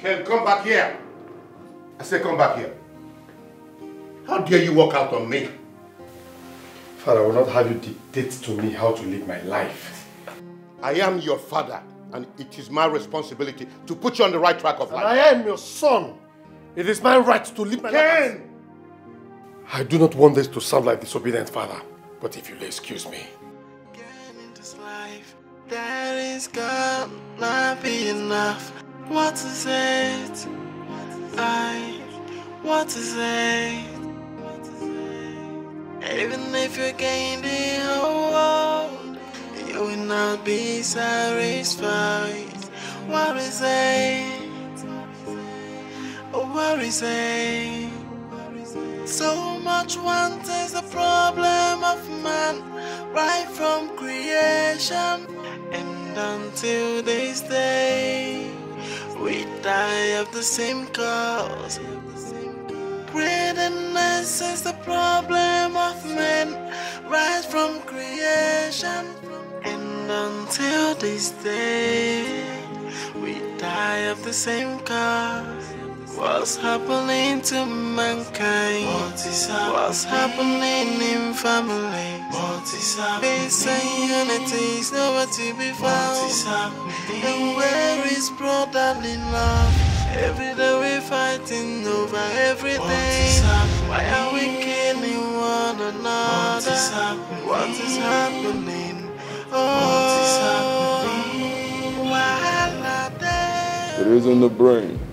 Ken, come back here. I say come back here. How dare you walk out on me? Father, I will not have you dictate to me how to live my life. I am your father, and it is my responsibility to put you on the right track of And life. I am your son. It is my right to live my life. Ken! I do not want this to sound like disobedient, Father. But if you'll excuse me. That is gonna be enough. What is it? I. What is it? Even if you gain the whole world, you will not be satisfied. What is it? What is it? So much want is the problem of man, right from creation. And until this day, we die of the same cause. Greediness is the problem of men right from creation. And until this day, we die of the same cause. What's happening to mankind? What is happening? What's happening in family? What is happening? Peace and unity is nowhere to be found. What is happening? And where is brotherly love? Every day we're fighting over everything. What is happening? Why are we killing one another? What is happening? What is happening? Oh, what are It is in the brain.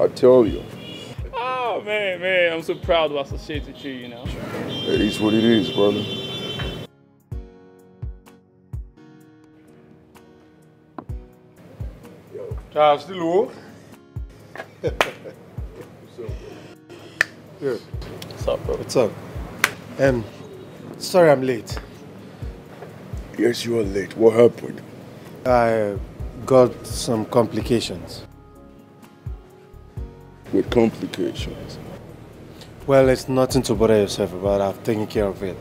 I tell you. Oh man, man, I'm so proud to associate with you, you know. It is what it is, brother. Yo, Charles, still low? What's up, bro? What's up? Um, sorry I'm late. Yes, you are late. What happened? I got some complications. With complications. Well, it's nothing to bother yourself about. I've taken care of it.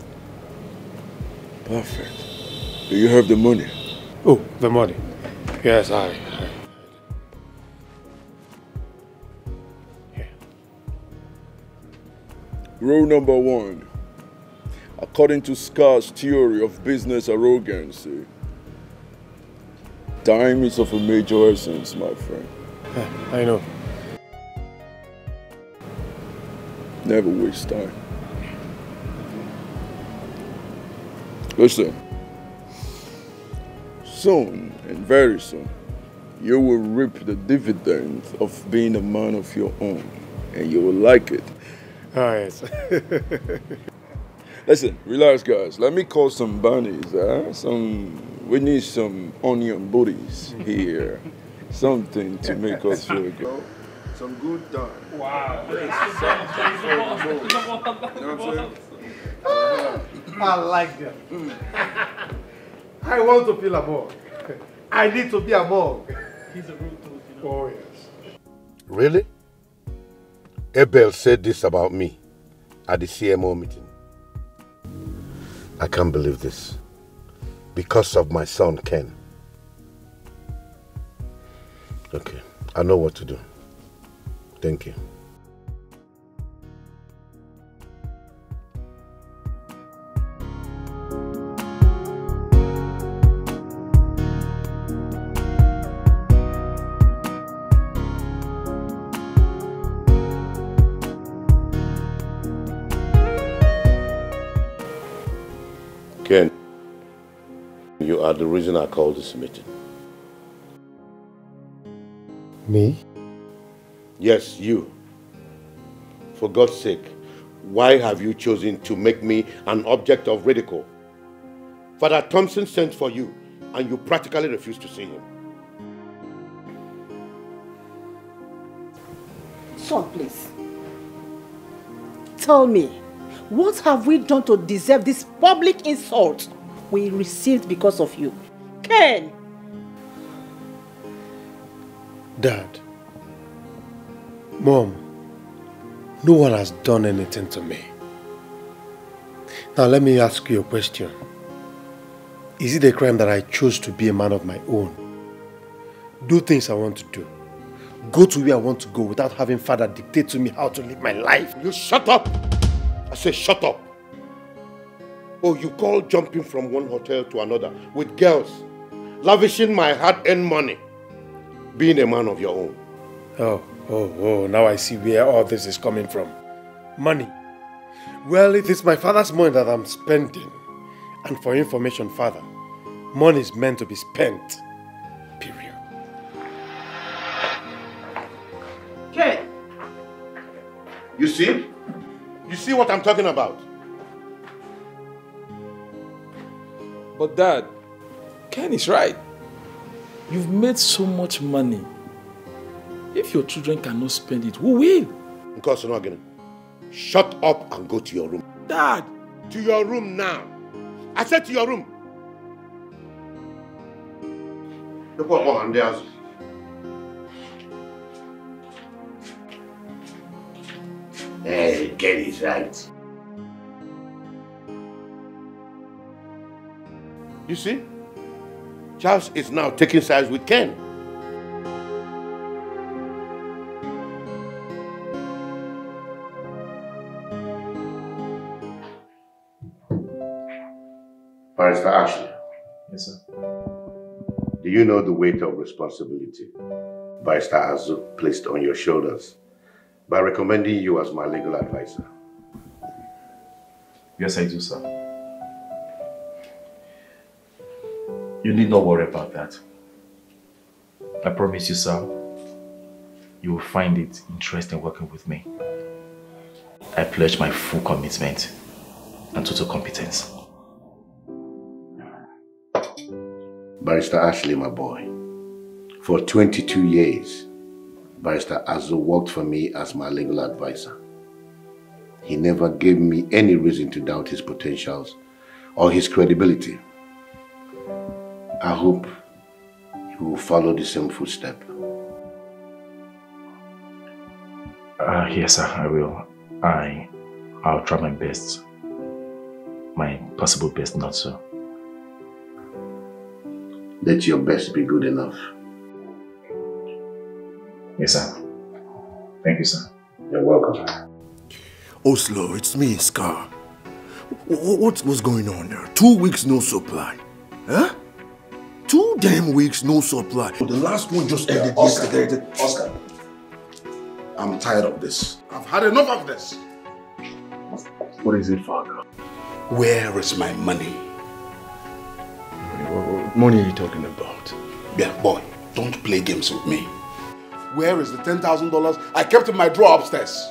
Perfect. Do you have the money? Oh, the money. Yes, I. I Rule number one. According to Scar's theory of business arrogancy, time is of a major essence, my friend. I know. Never waste time. Listen. Soon, and very soon, you will reap the dividends of being a man of your own, and you will like it. Oh, yes. Listen, relax, guys. Let me call some bunnies. Huh? Some, we need some onion booties here. Something to make us feel good. Some good time. Wow. Ah, I like them. I want to feel among. I need to be among. He's a rude dude, you know. Oh, yes. Really? Abel said this about me at the CMO meeting. I can't believe this. Because of my son, Ken. Okay, I know what to do. Thank you. Ken, you are the reason I called this meeting. Me? Yes, you. For God's sake, why have you chosen to make me an object of ridicule? Father Thompson sent for you, and you practically refused to see him. Son, please. Tell me, what have we done to deserve this public insult we received because of you? Ken! Dad. Mom. No one has done anything to me. Now let me ask you a question. Is it a crime that I chose to be a man of my own? Do things I want to do. go to where I want to go without having father dictate to me how to live my life. You shut up! I say shut up! Oh, you call jumping from one hotel to another with girls, lavishing my hard-earned money, being a man of your own. Oh, oh, oh, now I see where all this is coming from. Money. Well, it is my father's money that I'm spending. And for information, father, money is meant to be spent. Period. Okay. You see? You see what I'm talking about? But dad, Ken is right. You've made so much money. If your children cannot spend it, who will? Because you're not gonna. Shut up and go to your room. Dad! To your room now. I said to your room. Look what on there's. Hey, Ken is right. You see? Charles is now taking sides with Ken. Barrister Ashley, Yes, sir. do you know the weight of responsibility Barrister Azu placed on your shoulders by recommending you as my legal advisor? Yes, I do, sir. You need not worry about that. I promise you, sir, you will find it interesting working with me. I pledge my full commitment and total competence. Barrister Ashley, my boy, for 22 years, Barrister Azu worked for me as my legal advisor. He never gave me any reason to doubt his potentials or his credibility. I hope you will follow the same footstep. Uh, yes, sir, I will. I, I'll try my best. My possible best not so. Let your best be good enough. Yes, sir. Thank you, sir. You're welcome. Oh, Oslo, it's me, Scar. Wh- What was going on there? Two weeks no supply. Huh? Two damn weeks no supply. The last one just ended yesterday. Oscar, I'm tired of this. I've had enough of this. What is it, Father? Where is my money? What money are you talking about? Yeah, boy, don't play games with me. Where is the $10,000 I kept in my drawer upstairs?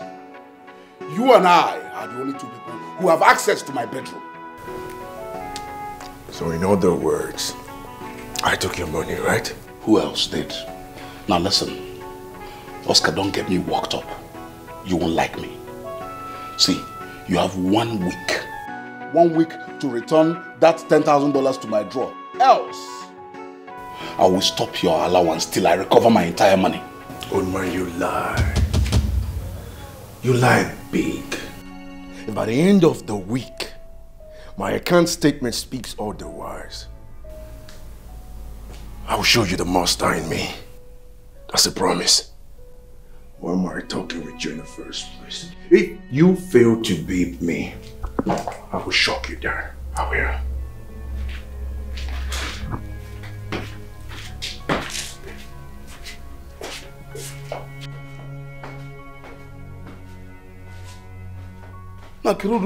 You and I are the only two people who have access to my bedroom. So in other words, I took your money, right? Who else did? Now listen, Oscar, don't get me worked up. You won't like me. See, you have one week. One week to return that $10,000 to my drawer. Else, I will stop your allowance till I recover my entire money. Oh man, you lie. You lie big. And by the end of the week, my account statement speaks otherwise. I will show you the monster in me. That's a promise. Why am I talking with you in the first place? If you fail to beat me, I will shock you down. I will.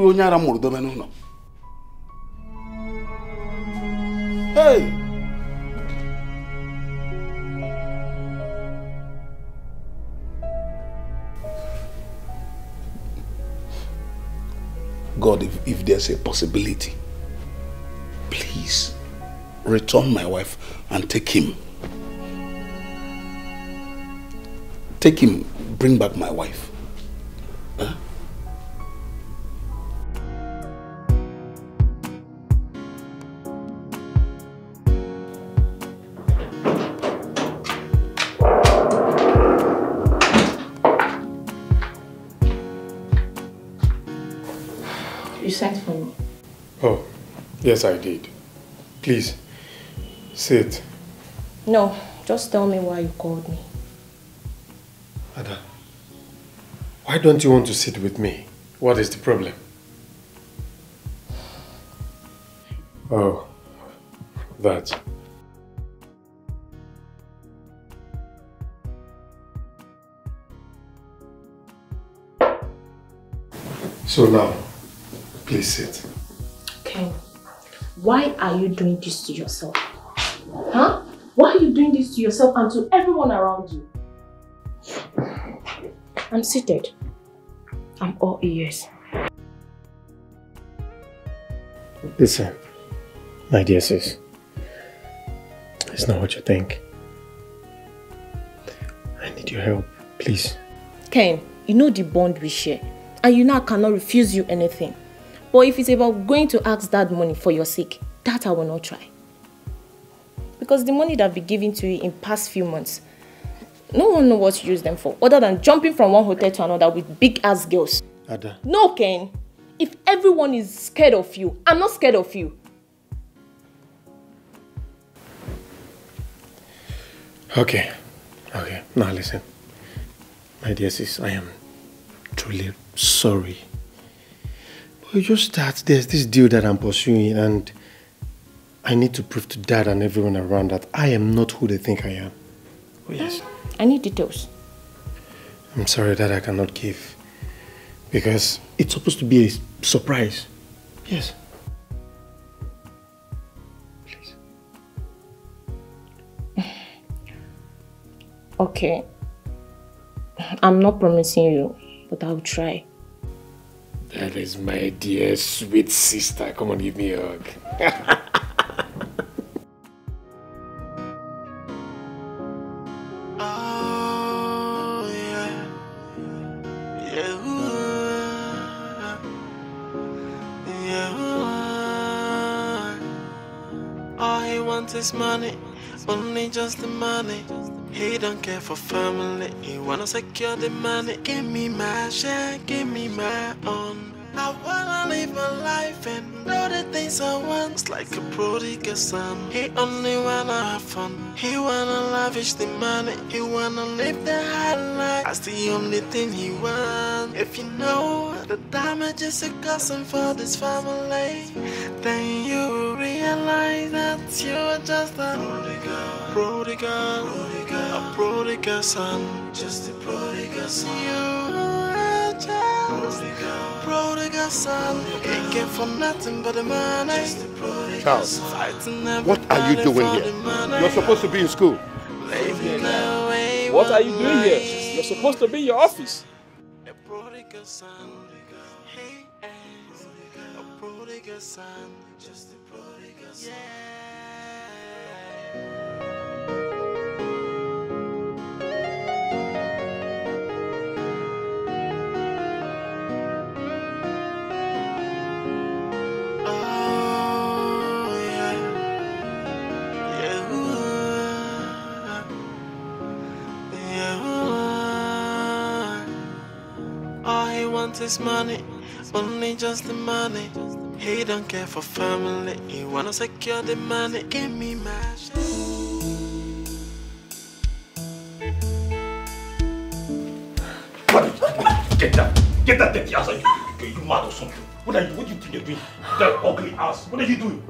Onye ara mụrụ n'ụlọ hey God, if, if there's a possibility, please return my wife and take him. Take him, bring back my wife. Yes, I did. Please, sit. No, just tell me why you called me. Ada, why don't you want to sit with me? What is the problem? Oh, that. So now, please sit. Ken, why are you doing this to yourself? Huh? Why are you doing this to yourself and to everyone around you? I'm seated. I'm all ears. Listen, my dear sis. It's not what you think. I need your help, please. Ken, you know the bond we share. And you know I cannot refuse you anything. But if it's about going to ask that money for your sake, that I will not try. Because the money that I've been giving to you in past few months, no one knows what to use them for, other than jumping from one hotel to another with big ass girls. Ada. No, Ken. If everyone is scared of you, I'm not scared of you. Okay, okay. Now listen. My dear sis, I am truly sorry. Oh, but it's just that there's this deal that I'm pursuing and I need to prove to dad and everyone around that I am not who they think I am. Oh yes. I need details. I'm sorry that I cannot give. Because it's supposed to be a surprise. Yes. Please. okay. I'm not promising you, but I'll try. That is my dear sweet sister. Come on, give me a hug. All he wants is money, only just the money. He don't care for family, he wanna secure the money. Give me my share, give me my own. I wanna live my life and know the things I want. It's like a prodigal son. He only wanna have fun. He wanna lavish the money. He wanna live the high life. That's the only thing he wants. If you know the damages it causing for this family, then you realize that you're just a prodigal, prodigal, prodigal, a prodigal son, just a prodigal son. You're just prodigal son. Can't get for nothing but the money. Charles, Fighting what are you doing here? You're supposed to be in school. What are you doing here? You're supposed to be in your office. A prodigal son. He is eh. a prodigal son. Just a prodigal son. He wants is money, only just the money. He don't care for family, he wanna secure the money. Give me my share. Get that, get that dirty ass of you. Are you mad or something? What are you, what do you think you're doing? That ugly ass. What are you doing?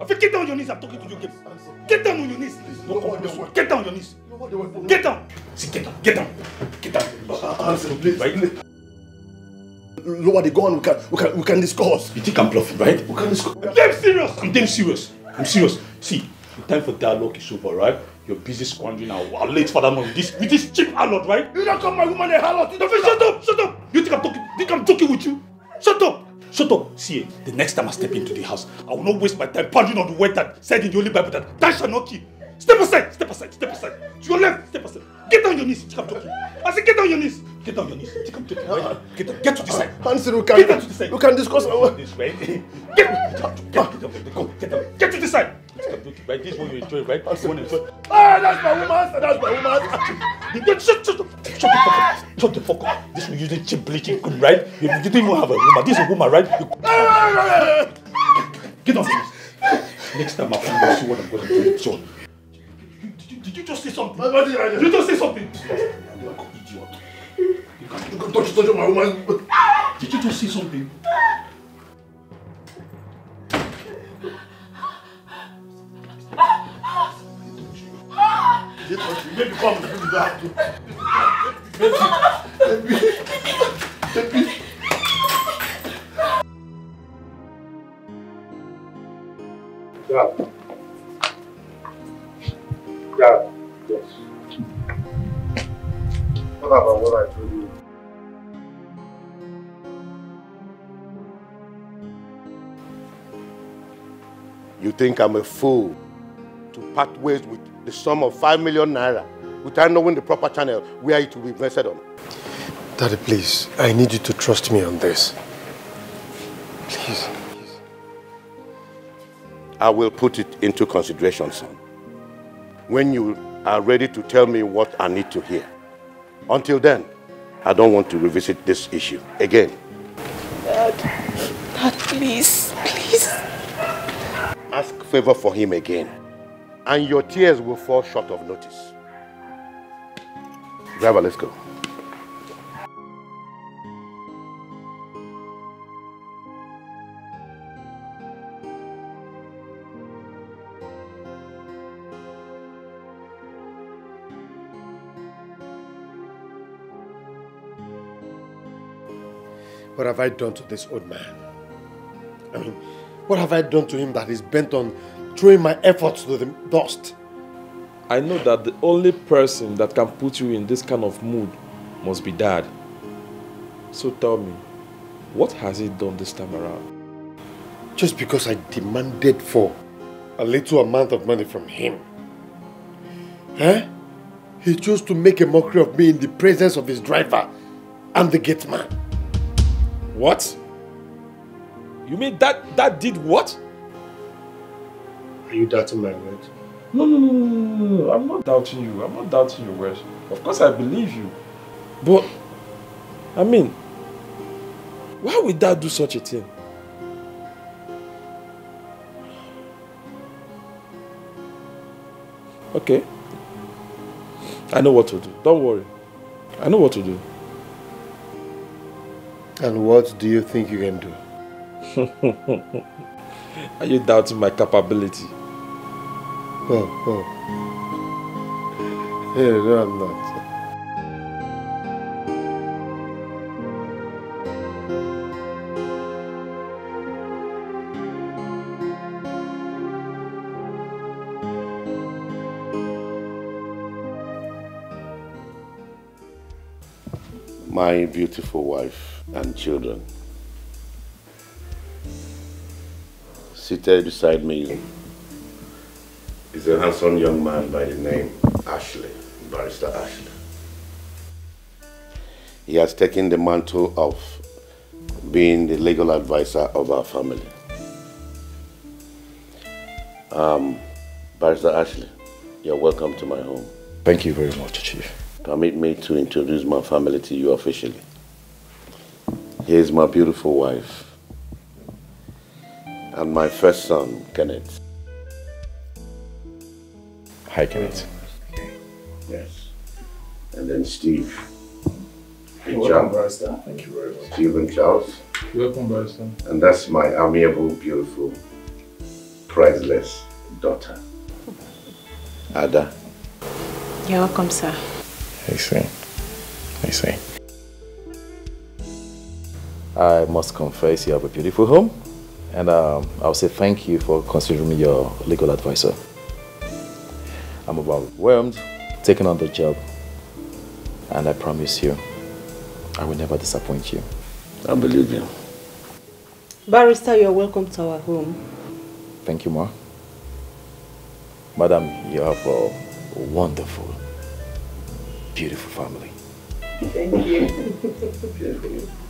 I think get down on your knees. I'm talking to you. Get, get down on your knees. No, come on, this way. Get down on your knees. Get down. See, get down, get down, get down. Answer, please. Right? Lower the gun, we can, we can, we can discuss. You think I'm bluffing, right? We can discuss. I'm damn serious. I'm damn serious. I'm serious. See, the time for dialogue is over, right? You're busy squandering our, our late father money with this, with this cheap harlot, right? You don't call my woman a harlot. You No, don't shut up, shut up. You think I'm talking? Think I'm joking with you? Shut up. Shut up. See, the next time I step into the house, I will not waste my time pondering on the word that said in the Holy Bible that that shall not kill. Step aside, step aside, step aside. To your left, step aside. Get on your knees. Think I'm joking. I said, get on your knees. Get on your knees. Think I'm joking, right? Get, get to this ah, side. Answer, we can, Get to this side. we can discuss our... This way. Get, get, get, get, get, go, get, down. get to this side. Think I'm joking, right? This is what you enjoy, right? Want to enjoy. Ah, that's my woman, that's my woman. Shut, shut, shut, shut the fuck up. Shut the fuck up. This one using cheap bleaching cream, right? You, you didn't even have a woman. This is a woman, right? You, ah, ah, get off this. Next time I find you, see what I'm going to do. Did you, did you just say something? My body right Did you just say something? You idiot. touch, touch my woman. Did you just see something? Did you touch me? Maybe come and do that. Baby, baby, baby. Dad. Dad. Yes. What about what I told you? You think I'm a fool to part ways with the sum of 5 million naira without knowing the proper channel where it will be invested on? Daddy, please. I need you to trust me on this. Please. I will put it into consideration, son. When you are ready to tell me what I need to hear. Until then, I don't want to revisit this issue again. Dad. Dad, please. Please. Favor for him again, and your tears will fall short of notice. Driver, let's go. What have I done to this old man? I mean, what have I done to him that is bent on throwing my efforts to the dust? I know that the only person that can put you in this kind of mood must be dad. So tell me, what has he done this time around? Just because I demanded for a little amount of money from him. Eh? He chose to make a mockery of me in the presence of his driver and the gate man. What? You mean that that did what? Are you doubting my words? No, no, no, no, no, no, I'm not doubting you. I'm not doubting your words. Of course I believe you. But, I mean, why would dad do such a thing? Okay. I know what to do. Don't worry. I know what to do. And what do you think you can do? Are you doubting my capability? Oh, oh. Yeah, no, I'm not. My beautiful wife and children. Seated beside me is a handsome young man by the name Ashley, Barrister Ashley. He has taken the mantle of being the legal advisor of our family. Um, Barrister Ashley, you're welcome to my home. Thank you very much, Chief. Permit me to introduce my family to you officially. Here's my beautiful wife and my first son, Kenneth. Hi, Kenneth. Yes. And then Steve. You're Hey, welcome, John. Barrister. Thank you very much. Stephen Charles. You're welcome, Barrister. And that's my amiable, beautiful, priceless daughter, Ada. You're welcome, sir. I see. I see. I must confess you have a beautiful home. And um, I'll say thank you for considering me your legal advisor. I'm overwhelmed, taking on the job. And I promise you, I will never disappoint you. I believe you. Barrister, you're welcome to our home. Thank you, Ma. Madam, you have a wonderful, beautiful family. Thank you.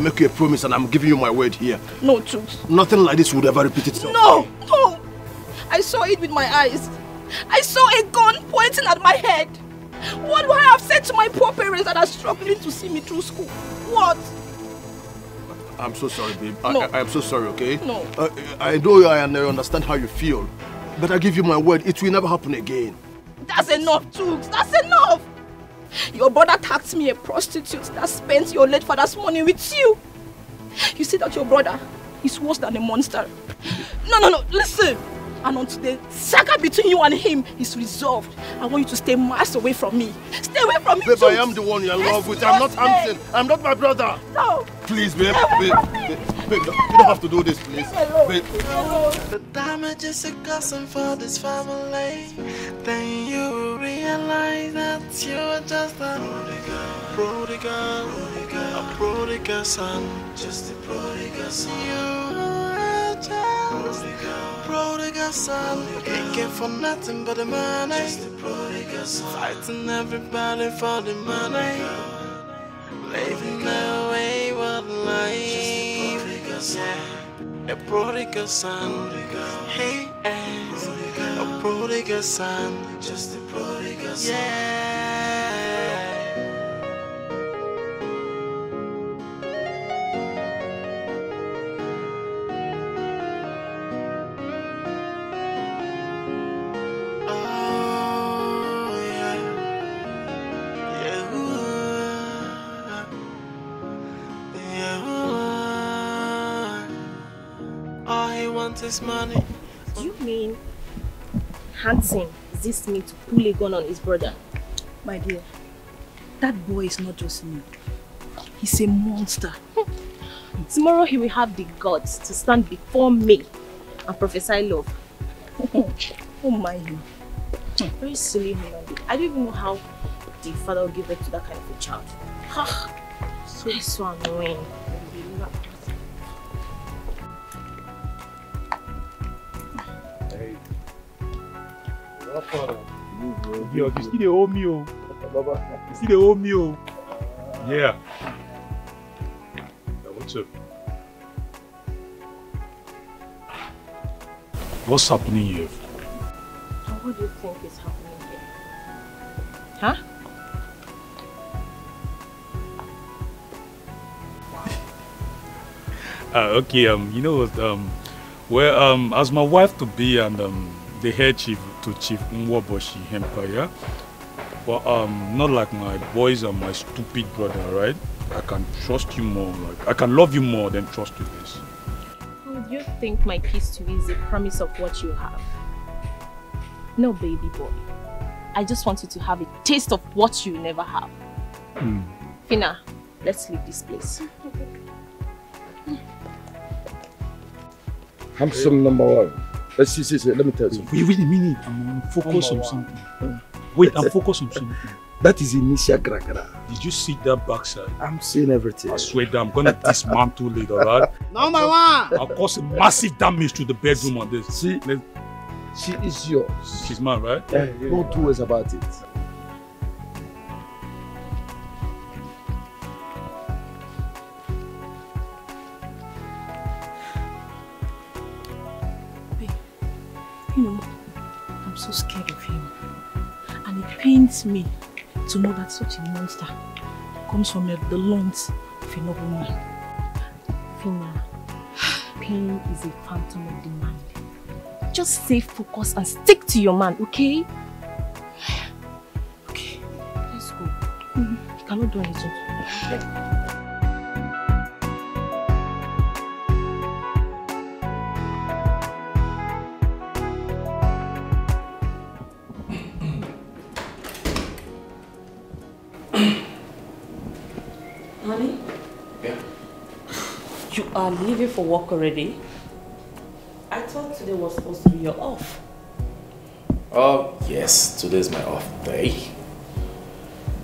I, make you a promise and I'm giving you my word here. No, truth. Nothing like this would ever repeat itself. No, no. I saw it with my eyes. I saw a gun pointing at my head. What do I have said to my poor parents that are struggling to see me through school? What? I'm so sorry, babe. No. I, am so sorry, okay? No. Uh, I know I understand how you feel. But I give you my word, it will never happen again. That's enough, Tooks. That's enough. Your brother taxed me a prostitute that spent your late father's money with you. You see that your brother is worse than a monster. No, no, no, listen. And until the saga between you and him is resolved, I want you to stay miles away from me. Stay away from me, Babe, I Tooks. am the one you're in love with. I'm not Hampton. I'm not my brother. No. Please, babe. Babe, babe, you don't have to do this, please. Babe. The damage is a cousin for this family. Then you realize that you are just a prodigal, a prodigal son. Just a prodigal son. You are just a prodigal son. Looking for nothing but the money. Just a prodigal son. Fighting everybody for the money. Living a wayward life. A prodigal son. He is a prodigal son. Just a prodigal son. Yeah. He wants is money. Do you mean Hanson this me to pull a gun on his brother? My dear, that boy is not just me. He's a monster. Tomorrow he will have the guts to stand before me and prophesy love. oh my. Very silly human being. I don't even know how the father will give birth to that kind of a child. Ah, so, so annoying. Yo, you still dey owe me oh. You still dey owe me oh. Yeah. Yeah, what's up? What's happening here? And what do you think is happening here? Huh? Uh, okay, um, you know what, um, well, um, as my wife to be and um, the head chief to Chief Nwaboshi Empire, but um, not like my boys and my stupid brother, right? I can trust you more, like I can love you more than trust you this. Oh, do you think my kiss to you is a promise of what you have? No, baby boy. I just want you to have a taste of what you never have. Hmm. Fina, let's leave this place. Handsome number one. Let's see, see, see. Let me tell you something. Wait, wait a minute. I'm focused on something. Wait, I'm focused on something. That is initial gragara. Did you see that backside? I'm seeing everything. I swear that I'm gonna dismantle it, alright? Number one. I'll cause a massive damage to the bedroom on this. See, she is yours. She's mine, right? Eh, Don't two words about it. Know that such a monster comes from the loins of a noble man. Fina, pain is a phantom of the mind. Just stay focused and stick to your man, okay? Okay. Let's go. Mm-hmm. You cannot do anything. Are leaving for work already? I thought today was supposed to be your off. Oh, yes, today is my off day.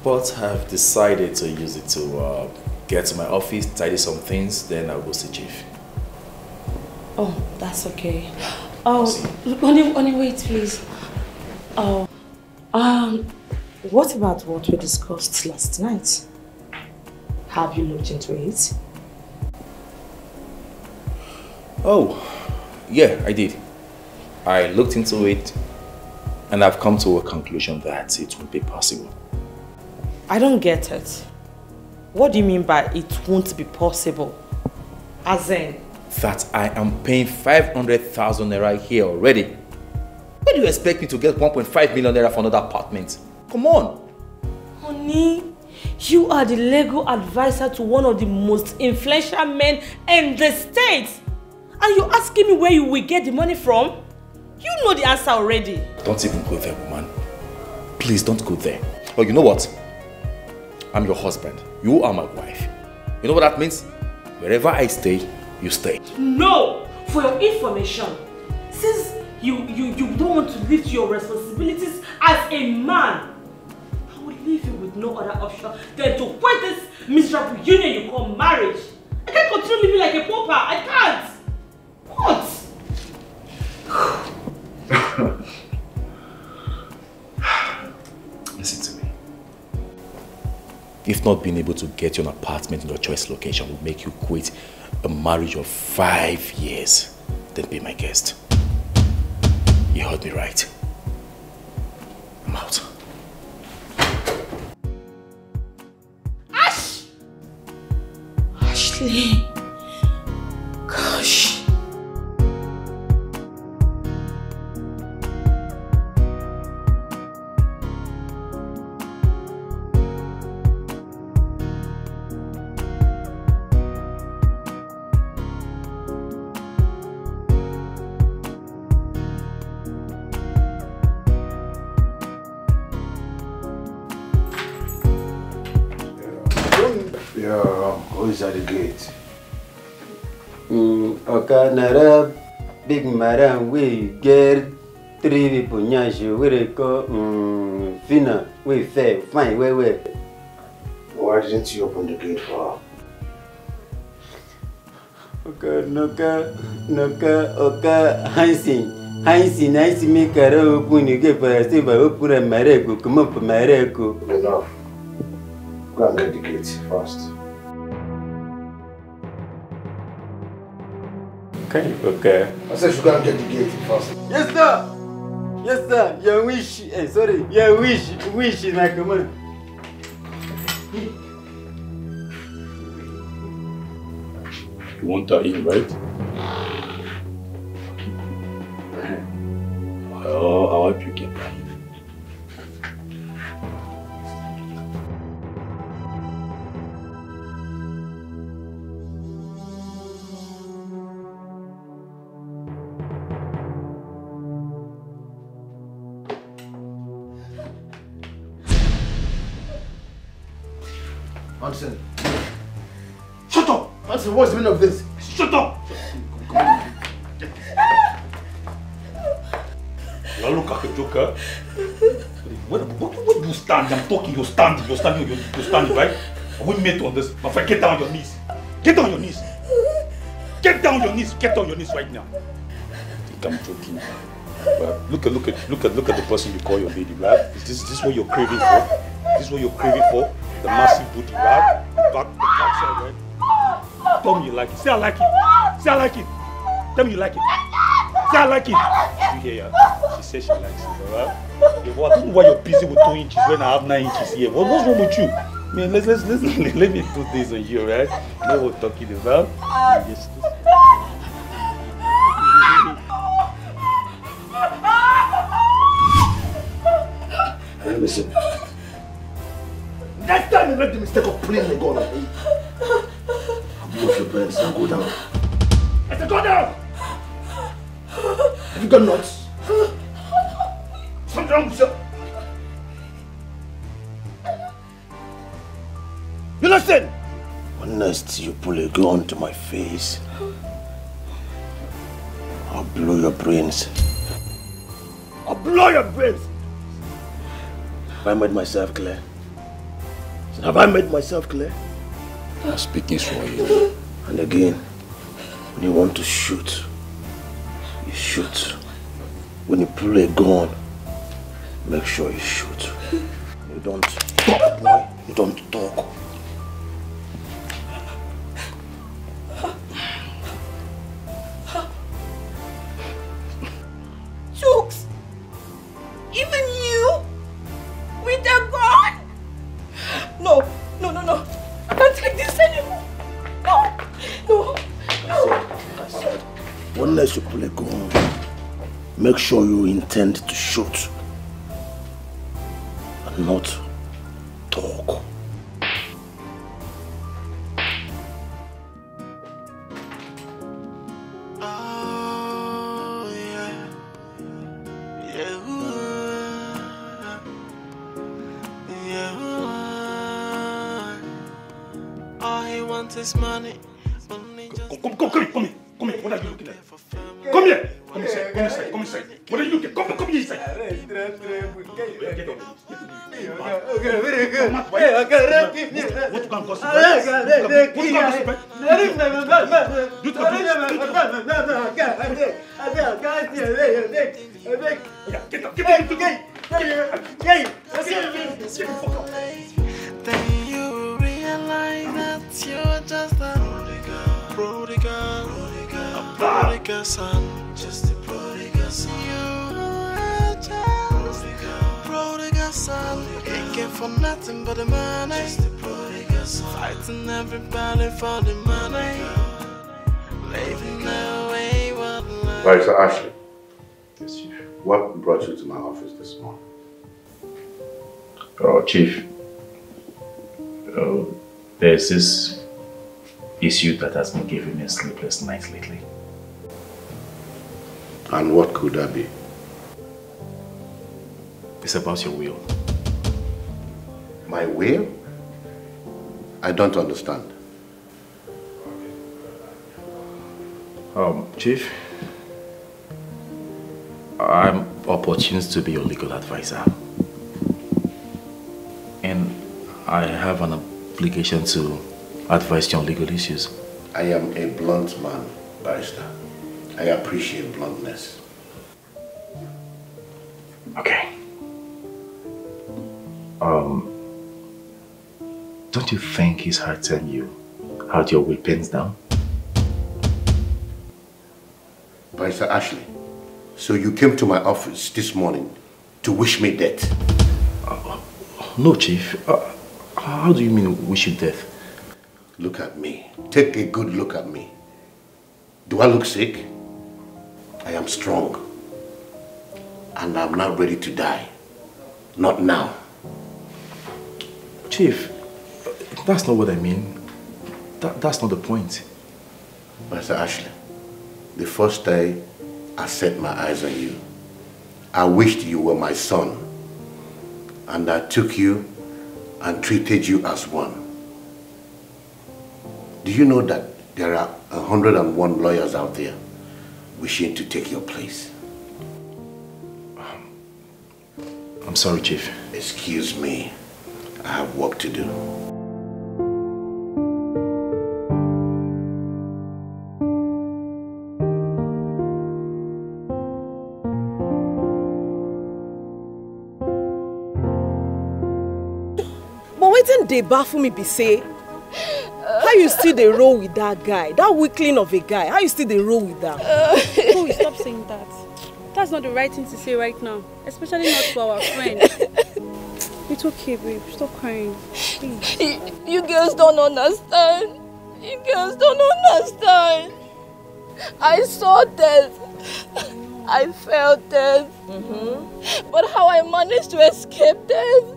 But I've decided to use it to uh, get to my office, tidy some things, then I'll go see Chief. Oh, that's okay. Oh, only, honey, wait, please. Oh, um, what about what we discussed last night? Have you looked into it? Oh, yeah, I did. I looked into it And I've come to a conclusion that it won't be possible. I don't get it. What do you mean by it won't be possible? As in? That I am paying 500,000 naira here already. Where do you expect me to get 1.5 million naira for another apartment? Come on. Honey, you are the legal advisor to one of the most influential men in the state. And you're asking me where you will get the money from? You know the answer already. Don't even go there, woman. Please don't go there. Oh, you know what? I'm your husband. You are my wife. You know what that means? Wherever I stay, you stay. No! For your information, since you, you, you don't want to lift your responsibilities as a man, I will leave you with no other option than to quit this miserable union you call marriage. I can't continue living like a pauper. I can't. What? Listen to me. If not being able to get you an apartment in your choice location will make you quit a marriage of five years, then be my guest. You heard me right. I'm out. Ash! Ashley. Gosh. Mm, Oka Nara Big Madam, we get three people nyashi, we dey call um, Fina, we fair, fine, where, where? Why didn't you open the gate for her? Oka, Noka, Noka, Oka, Hansin, Hansin, Hansin, make her open the gate for her, say, but open a mareko, come up a mareko. Enough. Go and get the gate fast. Can you, okay? I said you go and get the gate fast. Yes, sir! Yes, sir, your wish, eh, sorry, your wish, wish is my command. You want her in, right? What's the meaning of this? Shut up! You look like a joker. Where, do you stand? I'm talking, you're standing, you're standing, you're, you're standing, right? We made on this? My friend, get down on your knees. Get down on your knees. Get down on your knees. Get down on your knees right now. I. But look at look at look at look at the person you call your lady, right? Is this is this what you're craving for? Is this what you're craving for? The massive booty, right? The backside, right? Tell me you like it. Say I like it. Say I like it. Tell me you like it. Say I like it. You hear her? She says she likes it, alright? I don't know why you're busy with two inches when I have nine inches here. What, what's wrong with you? Man, let's let's let's let me do this on you, right? You know what we're talking about? Yes. Listen. Next time you make the mistake of pulling the gun off and go down. I said go down! Have you got nuts? Something wrong with you? You listen! Honest, you pull a gun to my face. I'll blow your brains. I'll blow your brains! Have I made myself clear? Have I made myself clear? I'm speaking for you. And again, when you want to shoot, you shoot. When you pull a gun, make sure you shoot. You don't talk, boy. You don't talk. Sure you intend to shoot. And not up. What you can gossip? What can gossip? Fighting everybody for the money, living the wayward life. Right, so Ashley. Yes, Chief. What brought you to my office this morning? Oh, Chief. Oh, there's this issue that has been giving me a sleepless night lately. And what could that be? It's about your will. My will? I don't understand. Um, Chief, I'm opportuned to be your legal advisor. And I have an obligation to advise you on legal issues. I am a blunt man, barrister. I appreciate bluntness. Okay. Um, don't you think it's hard telling you how your will pens down? Sir Ashley, so you came to my office this morning to wish me death? No, Chief. Uh, how do you mean wish you death? Look at me. Take a good look at me. Do I look sick? I am strong. And I'm not ready to die. Not now. Chief, that's not what I mean. That, that's not the point. Master Ashley, the first day I set my eyes on you, I wished you were my son. And I took you and treated you as one. Do you know that there are 101 lawyers out there wishing to take your place? I'm sorry, Chief. Excuse me. I have work to do. Wetin dey baffle me be say how you still dey roll with dat guy dat weakling of a guy how you still dey roll with am. Chloe, oh, stop saying that. That's not the right thing to say right now, especially not to our friend. It's okay, babe. Stop crying. Please. You, you girls don't understand. You girls don't understand. I saw death. I felt death. Mm-hmm. But how I managed to escape death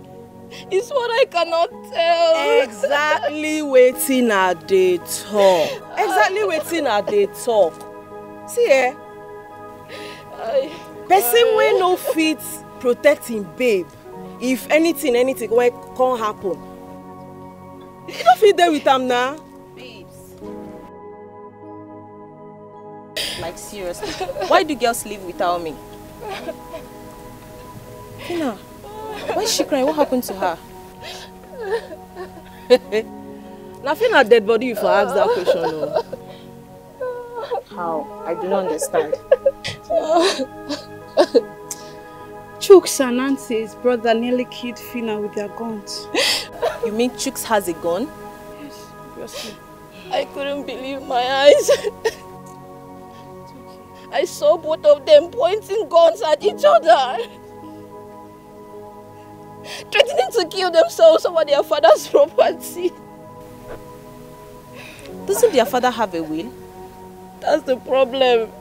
is what I cannot tell. exactly wetin i dey talk exactly wetin i dey talk see eh person wey no fit protect him babe if anything anything wey come happen you no fit dey with am na. Like seriously, why do girls live without me? Tina, why is she crying? What happened to her? na fit dead body you for ask that question o. How? I do not understand. Chooks and Nancy's brother nearly killed Fina with their guns. You mean Chooks has a gun? Yes, obviously. I couldn't believe my eyes. I saw both of them pointing guns at each other. Threatening to kill themselves over their father's property. Doesn't their father have a will? That's the problem.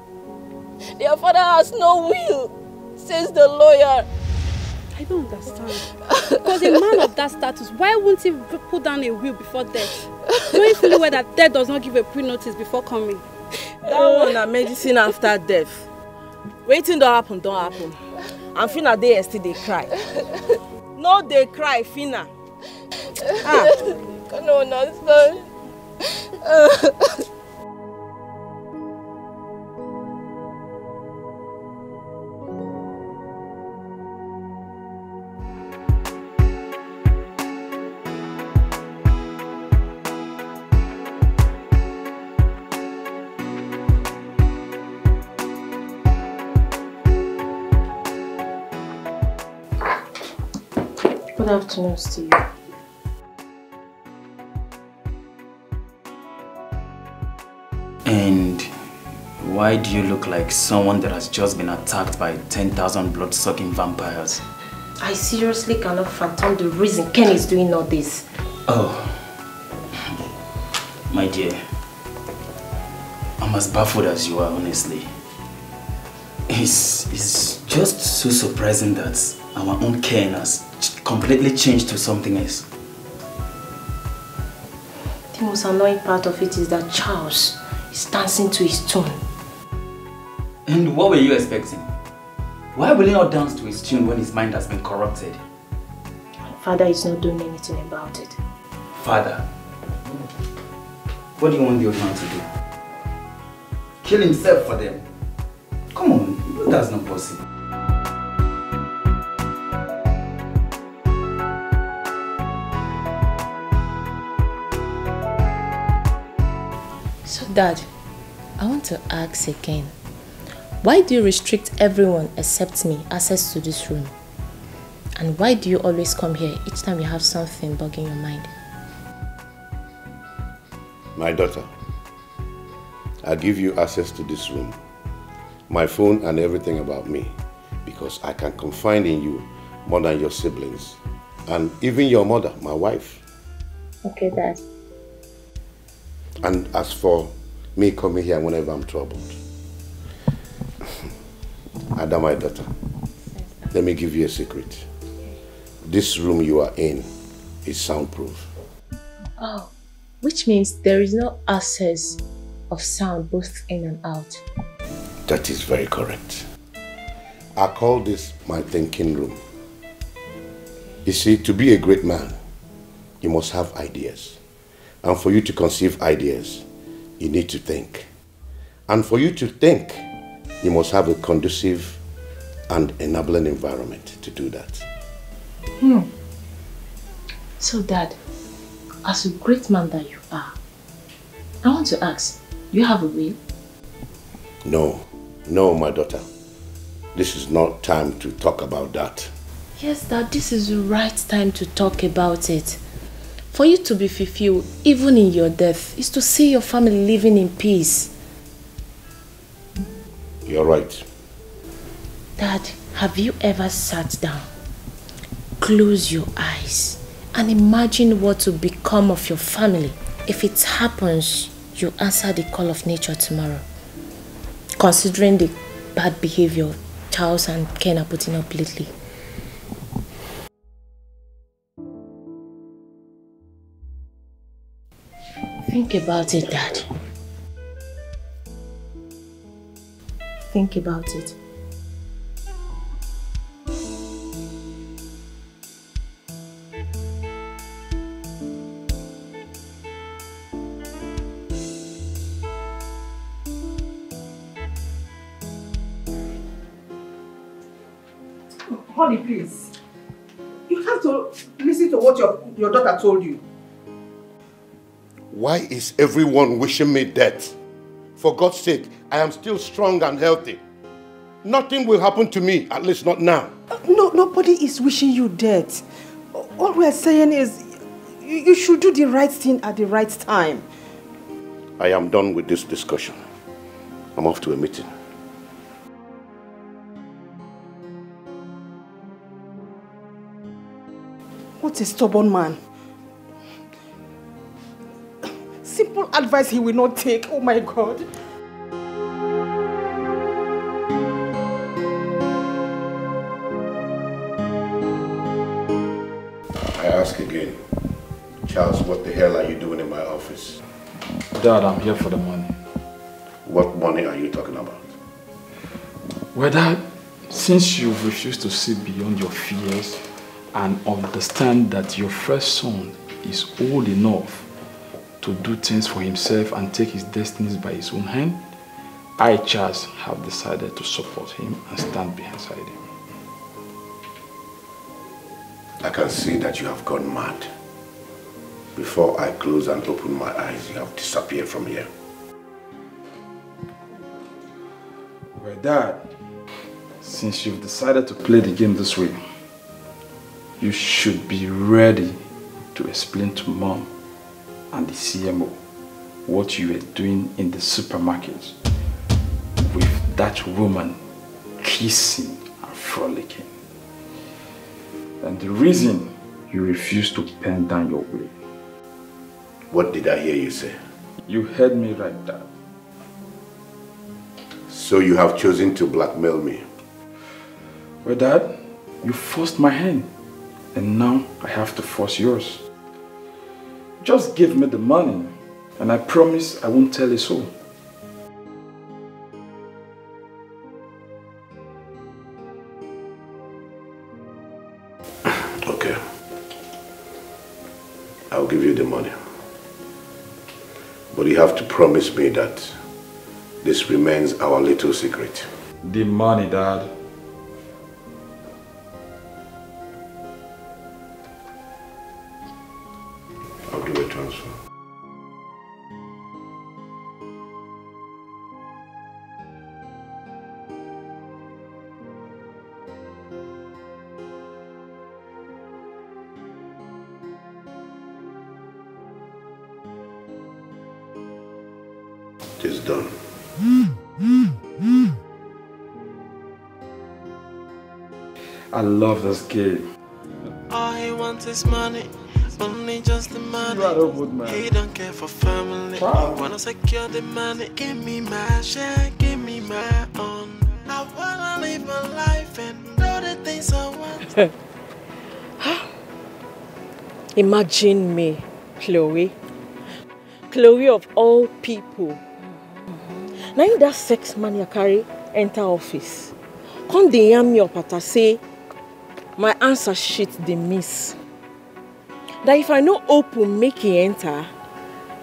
Their father has no will, says the lawyer. I don't understand. Because a man of that status, why wouldn't he put down a will before death? Knowing fully well that death does not give a pre-notice before coming. That one na medicine after death. Wetin don happen don happen. And Fina dey still dey cry. No dey cry, Fina. Ah. Don't understand. Good afternoon, Steve. And why do you look like someone that has just been attacked by 10,000 blood-sucking vampires? I seriously cannot fathom the reason Ken is doing all this. Oh, my dear. I'm as baffled as you are, honestly. It's, it's just so surprising that our own Ken has completely changed to something else. The most annoying part of it is that Charles is dancing to his tune. And what were you expecting? Why will he not dance to his tune when his mind has been corrupted? Father is not doing anything about it. Father, what do you want the old man to do? Kill himself for them? Come on, that's not possible. Dad, I want to ask again. Why do you restrict everyone except me access to this room? And why do you always come here each time you have something bugging your mind? My daughter, I give you access to this room, my phone and everything about me, because I can confide in you more than your siblings, and even your mother, my wife. Okay, Dad. And as for me coming here whenever I'm troubled, Ada, my daughter, let me give you a secret. This room you are in is soundproof. Oh, which means there is no access of sound both in and out. That is very correct. I call this my thinking room. You see, to be a great man, you must have ideas. And for you to conceive ideas, you need to think. And for you to think, you must have a conducive and enabling environment to do that. Hmm. So, Dad, as a great man that you are, I want to ask, you have a will? No, no, my daughter. This is not time to talk about that. Yes, Dad, this is the right time to talk about it. For you to be fulfilled, even in your death, is to see your family living in peace. You're right. Dad, have you ever sat down, close your eyes, and imagine what will become of your family if it happens you answer the call of nature tomorrow? Considering the bad behavior Charles and Ken are putting up lately. Think about it, Dad. Think about it. Honey, please. You have to listen to what your, your daughter told you. Why is everyone wishing me death? For God's sake, I am still strong and healthy. Nothing will happen to me, at least not now. No, nobody is wishing you death. All we're saying is you, you should do the right thing at the right time. I am done with this discussion. I'm off to a meeting. What a stubborn man. advice he will not take. Oh my God. I ask again. Charles, what the hell are you doing in my office? Dad, I'm here for the money. What money are you talking about? Well, Dad, since you've refused to see beyond your fears and understand that your first son is old enough to do things for himself and take his destinies by his own hand, I, Charles, have decided to support him and stand beside him. I can see that you have gone mad. Before I close and open my eyes, you have disappeared from here. Well, Dad, since you've decided to play the game this way, you should be ready to explain to Mom and the CMO what you were doing in the supermarket with that woman kissing and frolicking. And the reason you refused to pen down your will. What did I hear you say? You heard me right, Dad. So you have chosen to blackmail me? Well, Dad, you forced my hand. And now I have to force yours. Just give me the money. And I promise I won't tell a soul. Okay. I'll give you the money. But you have to promise me that this remains our little secret. The money, Dad. Love this game. All he wants is money, only just the money. You are a good man. He don't care for family. Wow. Wanna secure the money, give me my share, give me my own. I wanna live my life and do the things I want. Imagine me, Chloe. Chloe of all people. Now you that sex man you carry enter office. Come dey yarn me up at her say my answer sheet dey miss. That if I no open make e enter,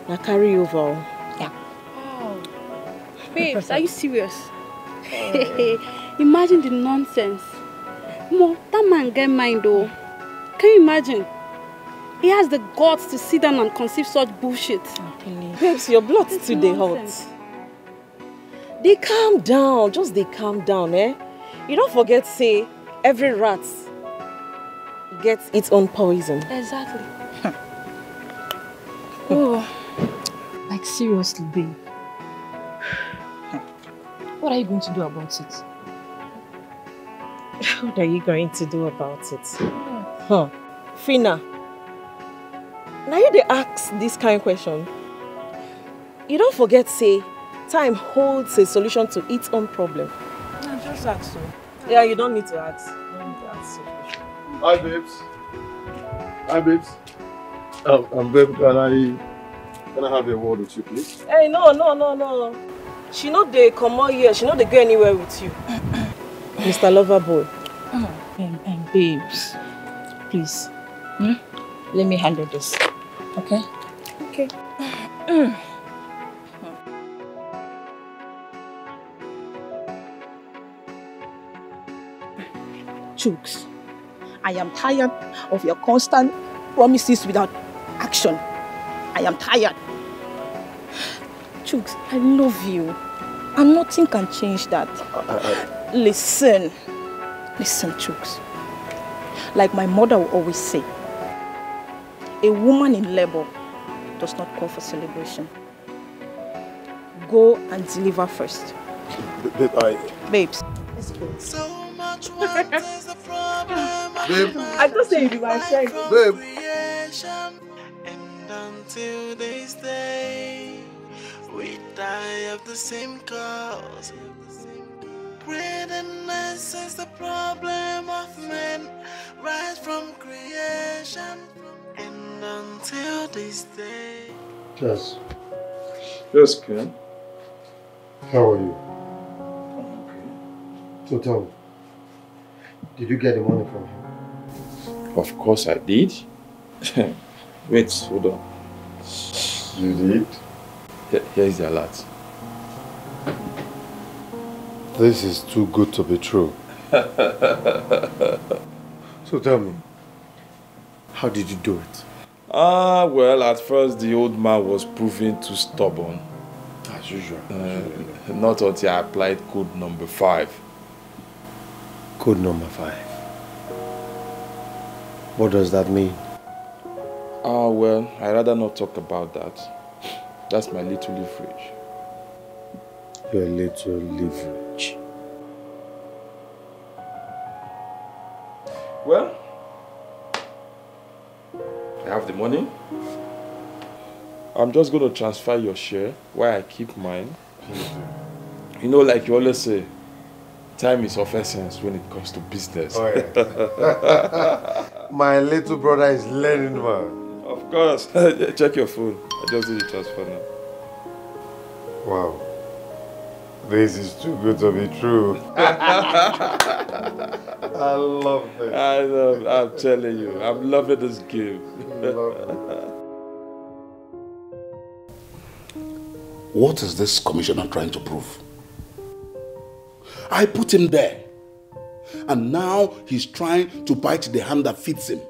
na carry over. o. Wow. Babes, are you serious? imagine the nonsense. Mo, that man get mind though. Can you imagine? He has the guts to sit down and conceive such bullshit. Babes, your blood still dey hot. Dey calm down, just dey calm down, eh? You don't forget say every rat gets its own poison. Exactly. Oh, like seriously, babe. What are you going to do about it? What are you going to do about it? Hmm. Huh. Fina, now you dey ask this kind of question. You don't forget say time holds a solution to its own problem. No, just ask so. Yeah, you don't need to ask. You don't need to ask. Hi, babes. Hi, babes. Um, um, babe, can I, can I have a word with you, please? Hey, no, no, no, no. She no come comot here. She no dey go anywhere with you. Mr. Loverboy. Oh, um, um, babes, please, hmm? let me handle this, okay? Okay. Chooks, I am tired of your constant promises without action. I am tired. Chooks, I love you. And nothing can change that. Listen. Listen, Chooks. Like my mother will always say, a woman in labor does not call for celebration. Go and deliver first. Babe, I... Babes. So much what is the problem? Babe. I just say you be my friend. Babe. Creation. And until this day, we die of the same cause. Greediness is the problem of men, right from creation. And until this day. Yes. Yes, Ken. How are you? Okay. So tell me, did you get the money from him? Of course I did. Wait, hold on. You did? Here- Here's the alert. This is too good to be true. So tell me, how did you do it? Ah, well, at first the old man was proving too stubborn. As usual. Uh, not until I applied code number five. Code number five. What does that mean? Ah, well, I'd rather not talk about that. That's my little leverage. Your little leverage. Well, I have the money. I'm just going to transfer your share while I keep mine. You know, like you always say, time is of essence when it comes to business. Oh, yeah. My little brother is learning, man. Of course. Check your phone. I just did the transfer now. Wow. This is too good to be true. I love it. I know, I'm telling you. I'm loving this game. What is this commissioner trying to prove? I put him there. And now he's trying to bite the hand that feeds him.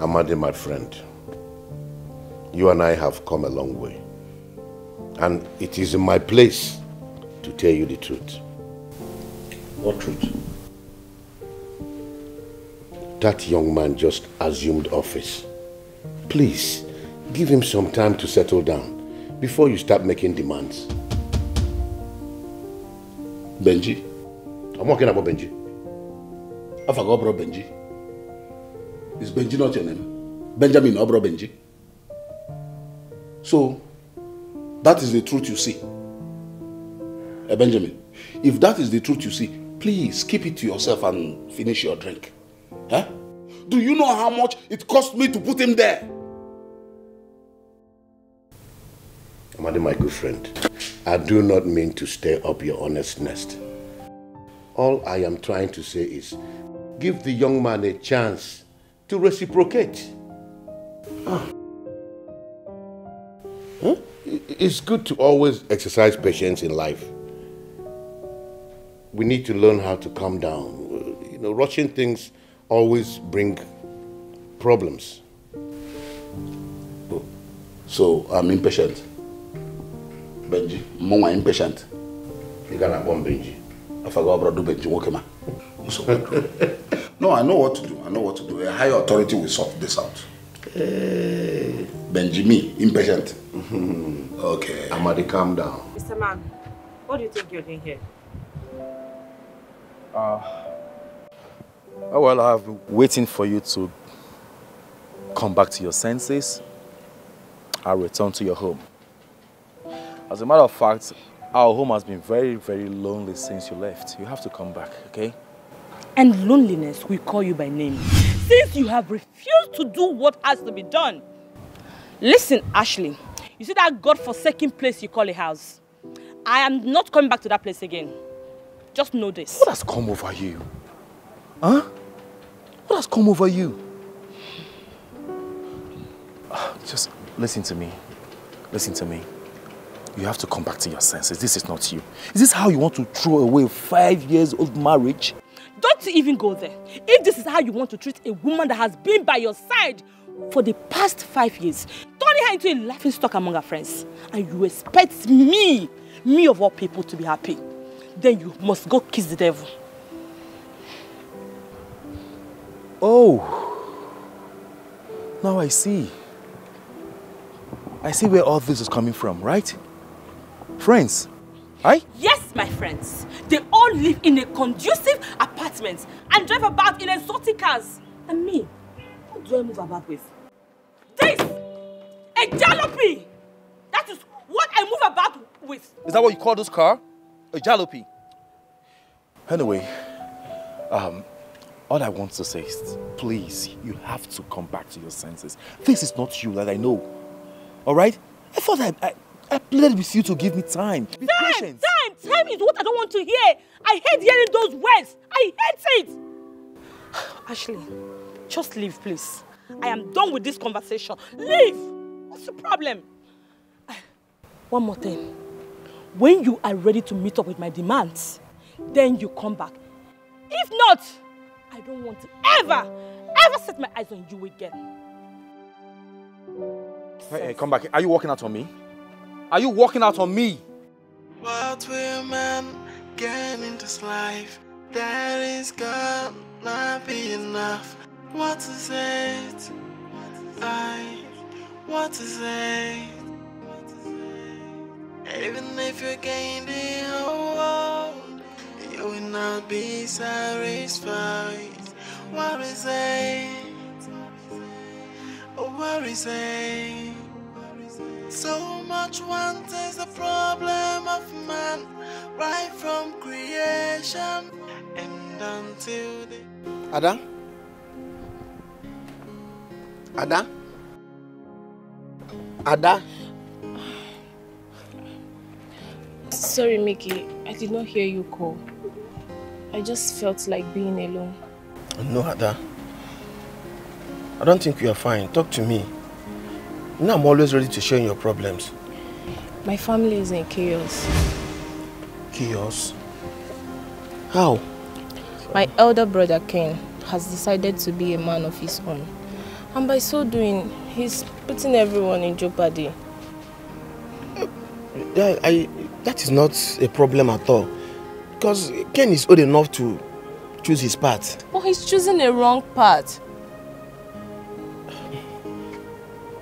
Amadi, my friend, you and I have come a long way. And it is in my place to tell you the truth. What truth? That young man just assumed office. Please, give him some time to settle down before you start making demands. Benji? I'm talking about Benji. I forgot bro Benji. Is Benji not your name? Benjamin Obro Benji. So, that is the truth you see. Eh, Benjamin, if that is the truth you see, please keep it to yourself and finish your drink. Huh? Do you know how much it cost me to put him there? Amadi, my good friend, I do not mean to stir up your honest nest. All I am trying to say is give the young man a chance to reciprocate. Ah. Huh? It's good to always exercise patience in life. We need to learn how to calm down. You know, rushing things always bring problems. So, I'm impatient. Benji, Mama impatient. You gotta bomb Benji. I forgot about do Benji Wokema. No, I know what to do. I know what to do. A higher authority will sort this out. Benji, me, impatient. okay. Amadi, calm down. Mr. Man, what do you think you're doing here? Uh, oh well, I've been waiting for you to come back to your senses and return to your home. As a matter of fact, our home has been very, very lonely since you left. You have to come back, okay? And loneliness will call you by name. Since you have refused to do what has to be done. Listen, Ashley. You see that God-forsaken place you call a house? I am not coming back to that place again. Just know this. What has come over you? Huh? What has come over you? Just listen to me. Listen to me. You have to come back to your senses. This is not you. Is this how you want to throw away five years old marriage? Don't even go there. If this is how you want to treat a woman that has been by your side for the past five years, turning her into a laughing stock among her friends, and you expect me, me of all people, to be happy, then you must go kiss the devil. Oh. Now I see. I see where all this is coming from, right? Friends, right? Yes, my friends. They all live in a conducive apartment and drive about in exotic cars. And me, what do I move about with? This! A jalopy! That is what I move about with. Is that what you call this car? A jalopy? Anyway, um, All I want to say is, please, you have to come back to your senses. This is not you that I know. All right? I thought I, I, I pleaded with you to give me time. Be time, patient. time, time is what I don't want to hear. I hate hearing those words. I hate it. Ashley, just leave, please. I am done with this conversation. Leave. What's the problem? One more thing. When you are ready to meet up with my demands, then you come back. If not, I don't want to ever, ever set my eyes on you again. Hey, hey, come back. Are you walking out on me? Are you walking out on me? What will man gain in this life? That is gonna be enough. What is it? I, what is it? Even if you gain the whole world, you will not be satisfied. What is it? What is it? So much want is the problem of man, right from creation and until the Ada? Ada? Ada? Sorry, Mickey. I did not hear you call. I just felt like being alone. No, Ada. I don't think you are fine. Talk to me. You know I'm always ready to share your problems. My family is in chaos. Chaos? How? My elder brother Ken has decided to be a man of his own. And by so doing, he's putting everyone in jeopardy. Hmm. Yeah, I, that is not a problem at all. Because Ken is old enough to choose his path. But he's choosing a wrong path.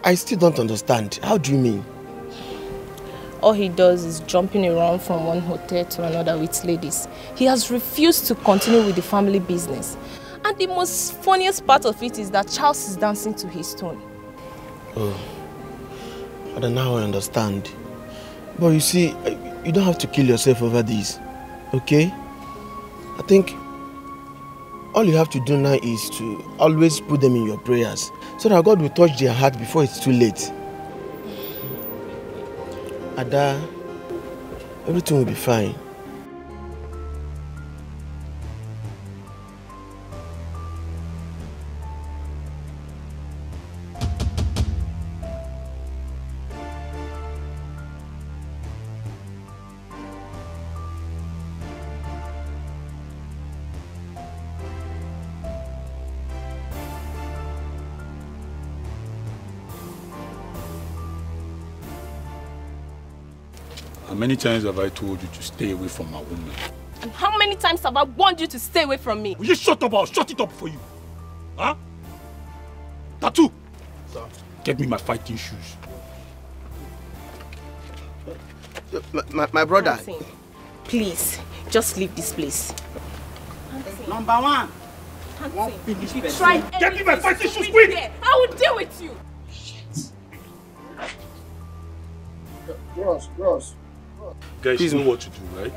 I still don't understand. How do you mean? All he does is jumping around from one hotel to another with ladies. He has refused to continue with the family business. And the most funniest part of it is that Charles is dancing to his tune. Oh, I don't know how I understand. But you see, you don't have to kill yourself over this, okay? I think all you have to do now is to always put them in your prayers so that God will touch their heart before it's too late. Ada, everything will be fine. Many times have I told you to stay away from my woman? And how many times have I warned you to stay away from me? Will you shut up or I'll shut it up for you? Huh? Tattoo! Sir. Get me my fighting shoes. My, my, my brother. Hansi, Please, just leave this place. Number one. Hansi, if you try Get me my fighting shoes, quick! here, I will deal with you. Bros, bros. Guys, you know what to do, right?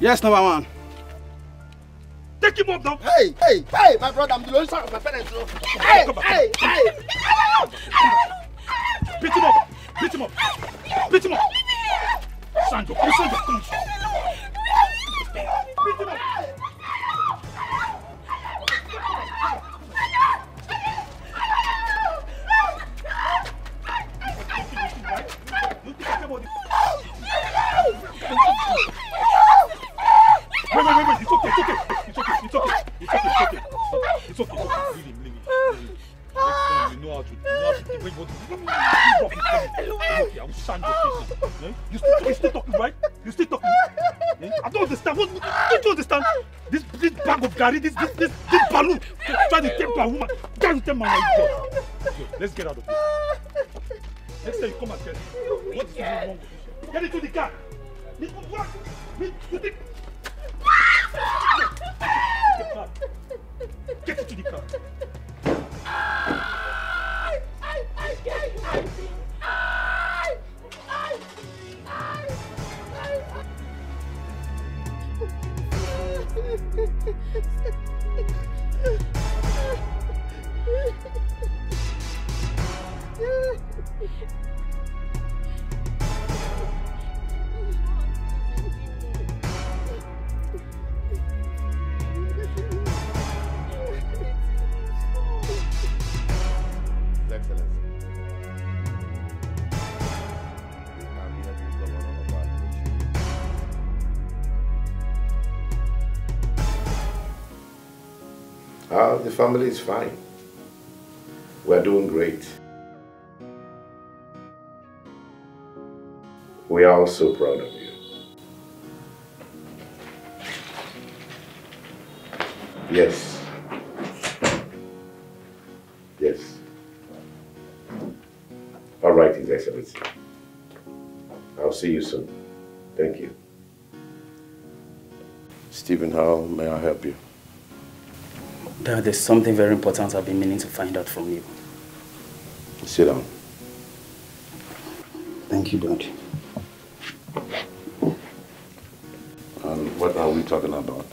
Yes, number one. Take him up now! Hey, hey, hey, my brother, I'm the only son of my parents. so- Hey, hey, hey! Beat him up! Beat him up! Beat him up! Sandro, come Sandro, come. Beat him up! Wait, wait, wait, wait, it's okay, it's okay, it's okay, it's okay, it's okay, it's okay, it's okay, okay, leave him, leave him, leave him. Next time you know how to, you know how to, you want to, you it, drop it. Okay, I will sand your face. Eh? You still, you still talking, right? You still talking? Eh? I don't understand, what, don't you understand? This, this bag of Gary, this, this, this, this balloon, try to temper a woman, try to temper my girl. Yo, Let's get out of here. Next time you come and tell me, what is wrong with this? Get into the car. Get, what? Get, you think, Get to the car. I, I, I, I, I, I, I, I, I, I. the family is fine. We're doing great. We are all so proud of you. Yes. Yes. All right, His Excellency. I'll see you soon. Thank you. Stephen, how may I help you? Dad, there's something very important I've been meaning to find out from you. Sit down. Thank you, Dad. And what are we talking about?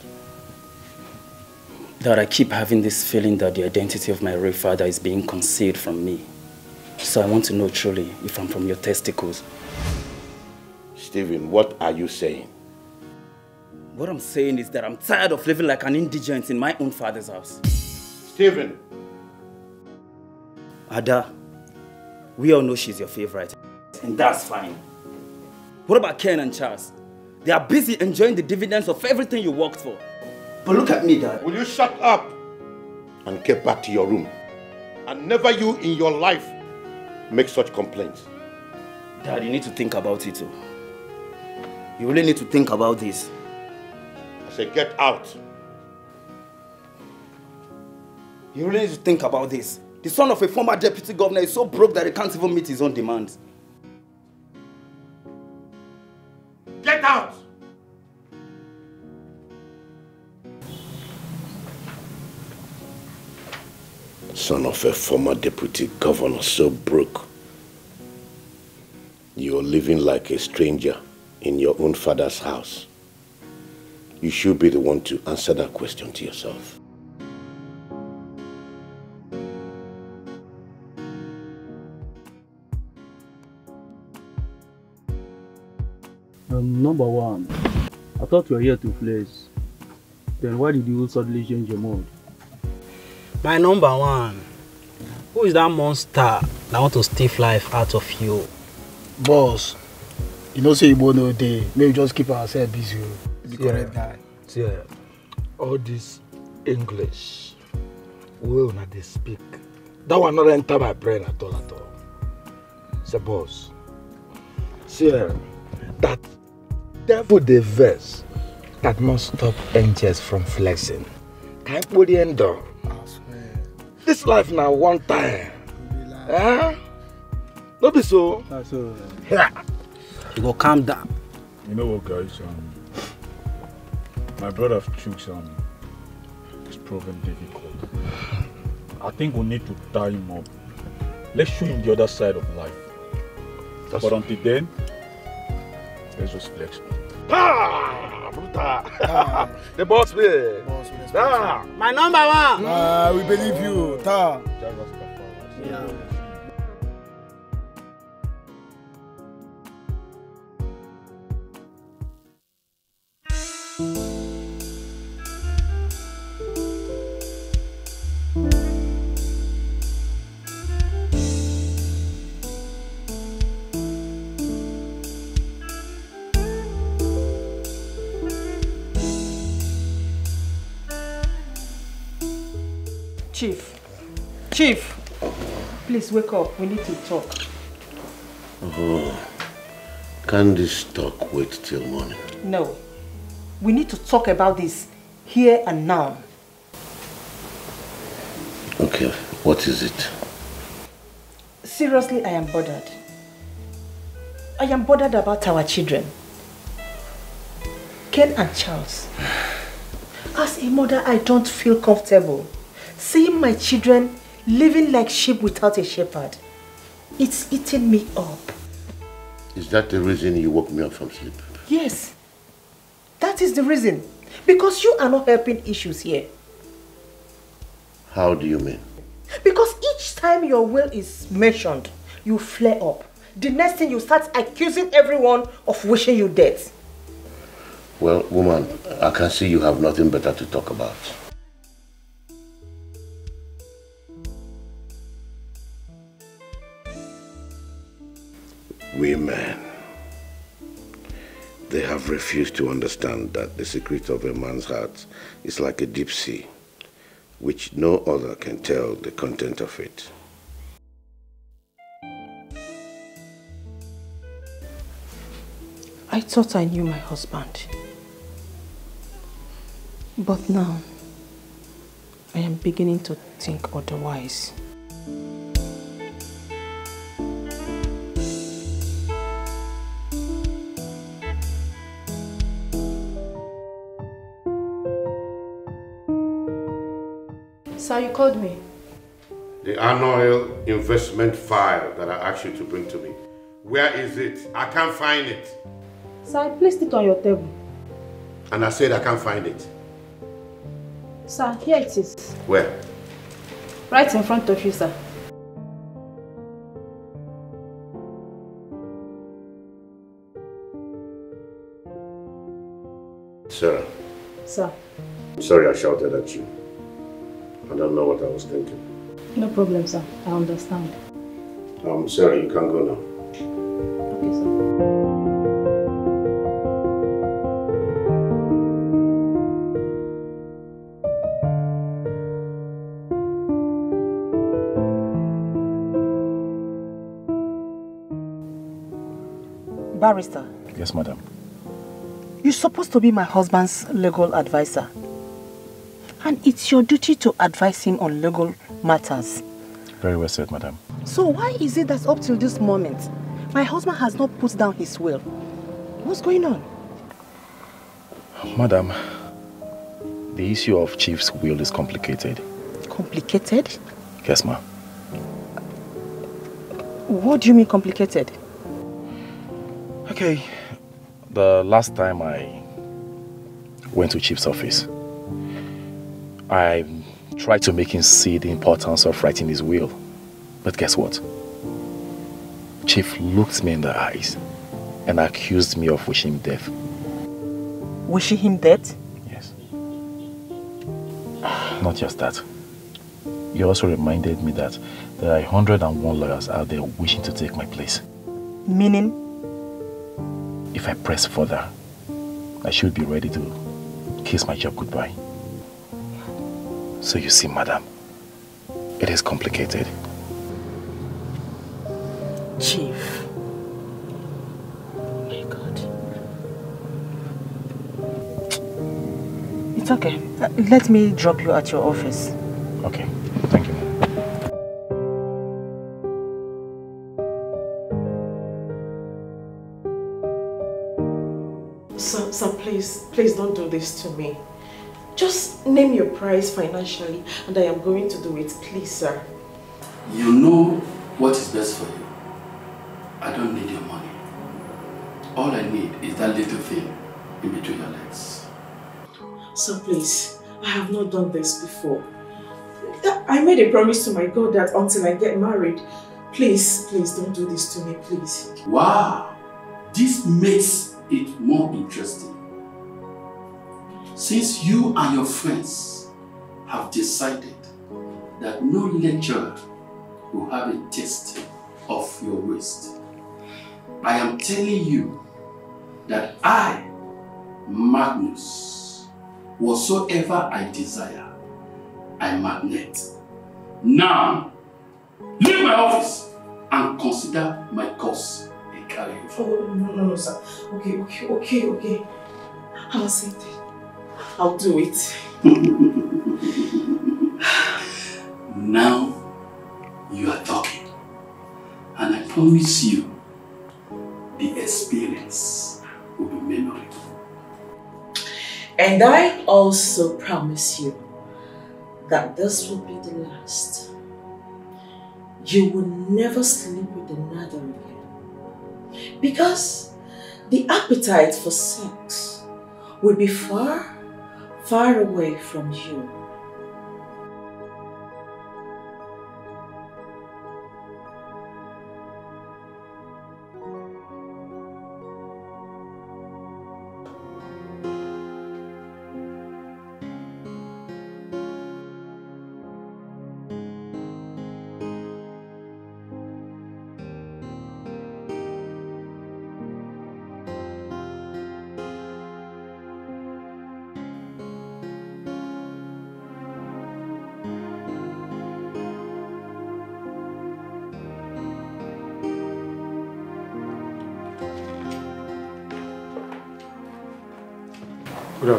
That I keep having this feeling that the identity of my real father is being concealed from me. So I want to know truly if I'm from your testicles. Stephen, what are you saying? What I'm saying is that I'm tired of living like an indigent in my own father's house. Stephen! Ada, we all know she's your favorite. And that's fine. What about Ken and Charles? They are busy enjoying the dividends of everything you worked for. But look at me, Dad. Will you shut up and get back to your room? And never you in your life make such complaints. Dad, you need to think about it too. You really need to think about this. I say get out. You really need to think about this. The son of a former deputy governor is so broke that he can't even meet his own demands. Get out! Son of a former deputy governor, so broke. You're living like a stranger in your own father's house. You should be the one to answer that question to yourself. Um, number one, I thought you were here to flex. Then why did you suddenly change your mood? My number one, who is that monster that want to steal life out of you? Boss, you know say Igbo no dey, make we just keep ourselves busy. O. Be correct guy. Eh, all this English wey una dey speak, that one no enter my brain at all at all. Say boss, see eh, that devil dey vex that must stop angels from flexing. Ka anyị kporie ndụ. This life na one time. Eh? No be so? That's all. Yeah. You go calm down. You know what, guys? Um, my brother Chooks um, is proven difficult. I think we need to tie him up. Let's show him the other side of life. That's- but until then, let's just flex. Ah, brutal. the boss way. Ah. My number one. Ah, we believe you. Ta. Chief. Please wake up. We need to talk. Oh, can this talk wait till morning? No. We need to talk about this here and now. Okay, what is it? Seriously, I am bothered. I am bothered about our children. Ken and Charles. As a mother, I don't feel comfortable seeing my children living like sheep without a shepherd. It's eating me up. Is that the reason you woke me up from sleep? Yes, that is the reason. Because you are not helping issues here. How do you mean? Because each time your will is mentioned, you flare up. The next thing you start accusing everyone of wishing you dead. Well, woman, I can see you have nothing better to talk about. Women. They have refused to understand that the secret of a man's heart is like a deep sea. which no other can tell the content of it. I thought I knew my husband. But now, I am beginning to think otherwise. Sir, you called me. The annual investment file that I asked you to bring to me. Where is it? I can't find it. Sir, I placed it on your table. And I said I can't find it. Sir, here it is. Where? Right in front of you, sir. Sarah, Sir, I'm sorry I shouted at you. I don't know what I was thinking. no problem, sir. I understand. Um, Sarah, you can go now. Okay, sir. Barrister, Yes, madam. you're supposed to be my husband's legal advisor. And it's your duty to advise him on legal matters. Very well said, madam. So why is it that up till this moment, my husband has not put down his will? What's going on? Madam, the issue of Chief's will is complicated. Complicated? Yes, ma'am. What do you mean complicated? Okay. The last time I went to Chief's office, I tried to make him see the importance of writing his will. But guess what? Chief looked me in the eyes and accused me of wishing him death. Wishing him death? Yes. Not just that. He also reminded me that there are 101 lawyers out there wishing to take my place. Meaning? If I press further, I should be ready to kiss my job goodbye. So you see, madam, it is complicated. Chief. Oh my God. It's okay. Let me drop you at your office. Okay. Thank you. Sir, sir, please, please don't do this to me. Just name your price financially and I am going to do it, please, sir. You know what is best for you. I don't need your money. All I need is that little thing in between your legs. Sir, please, I have not done this before. Uh, I made a promise to my God that until I get married, please, please don't do this to me, please. Wow! This makes it more interesting. Since you and your friends have decided that no lecturer will have a taste of your waste, I am telling you that I, Magnus, whatsoever I desire, I magnet. Now, leave my office and consider my course a. Oh, no, no, no, sir. Okay, okay, okay, okay. I'll accept it. I'll do it. Now you are talking. And I promise you, the experience will be memorable. And I also promise you that this will be the last. You will never sleep with another again. Because the appetite for sex will be far, far away from you.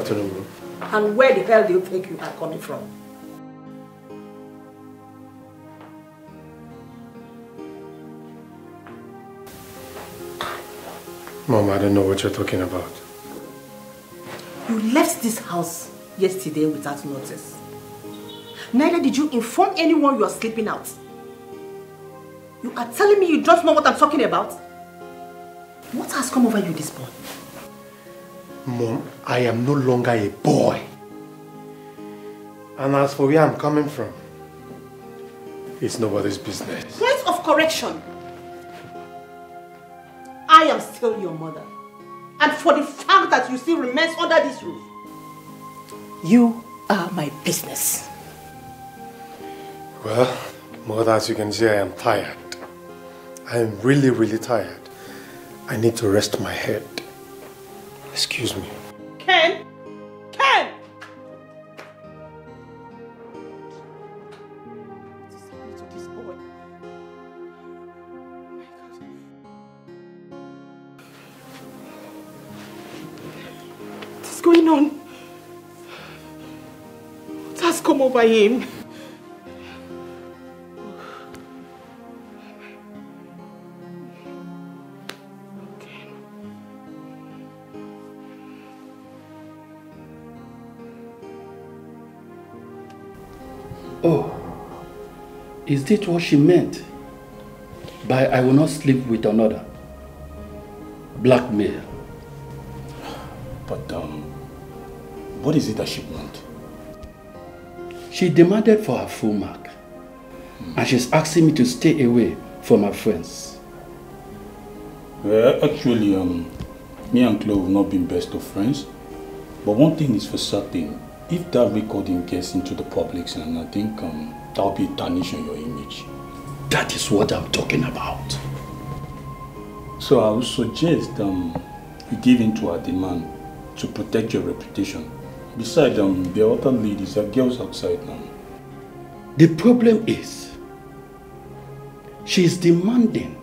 Afternoon, bro. And where the hell do you think you are coming from? Mom, I don't know what you're talking about. You left this house yesterday without notice. Neither did you inform anyone you are sleeping out. You are telling me you don't know what I'm talking about? What has come over you this morning? Mom, I am no longer a boy. And as for where I'm coming from, it's nobody's business. Point of correction. I am still your mother. And for the fact that you still remain under this roof, you are my business. Well, mother, as you can see, I am tired. I am really, really tired. I need to rest my head. Excuse me. Over him? Oh, is this what she meant by I will not sleep with another? Blackmail. But, um, what is it that she wants? She demanded for her full mark. And she's asking me to stay away from her friends. Well, actually, um, me and Chloe have not been best of friends. But one thing is for certain, if that recording gets into the public, and I think um, that'll be a tarnish on your image. That is what I'm talking about. So I would suggest um, you give in to her demand to protect your reputation. Besides, um, the other ladies are girls outside now. The problem is, she is demanding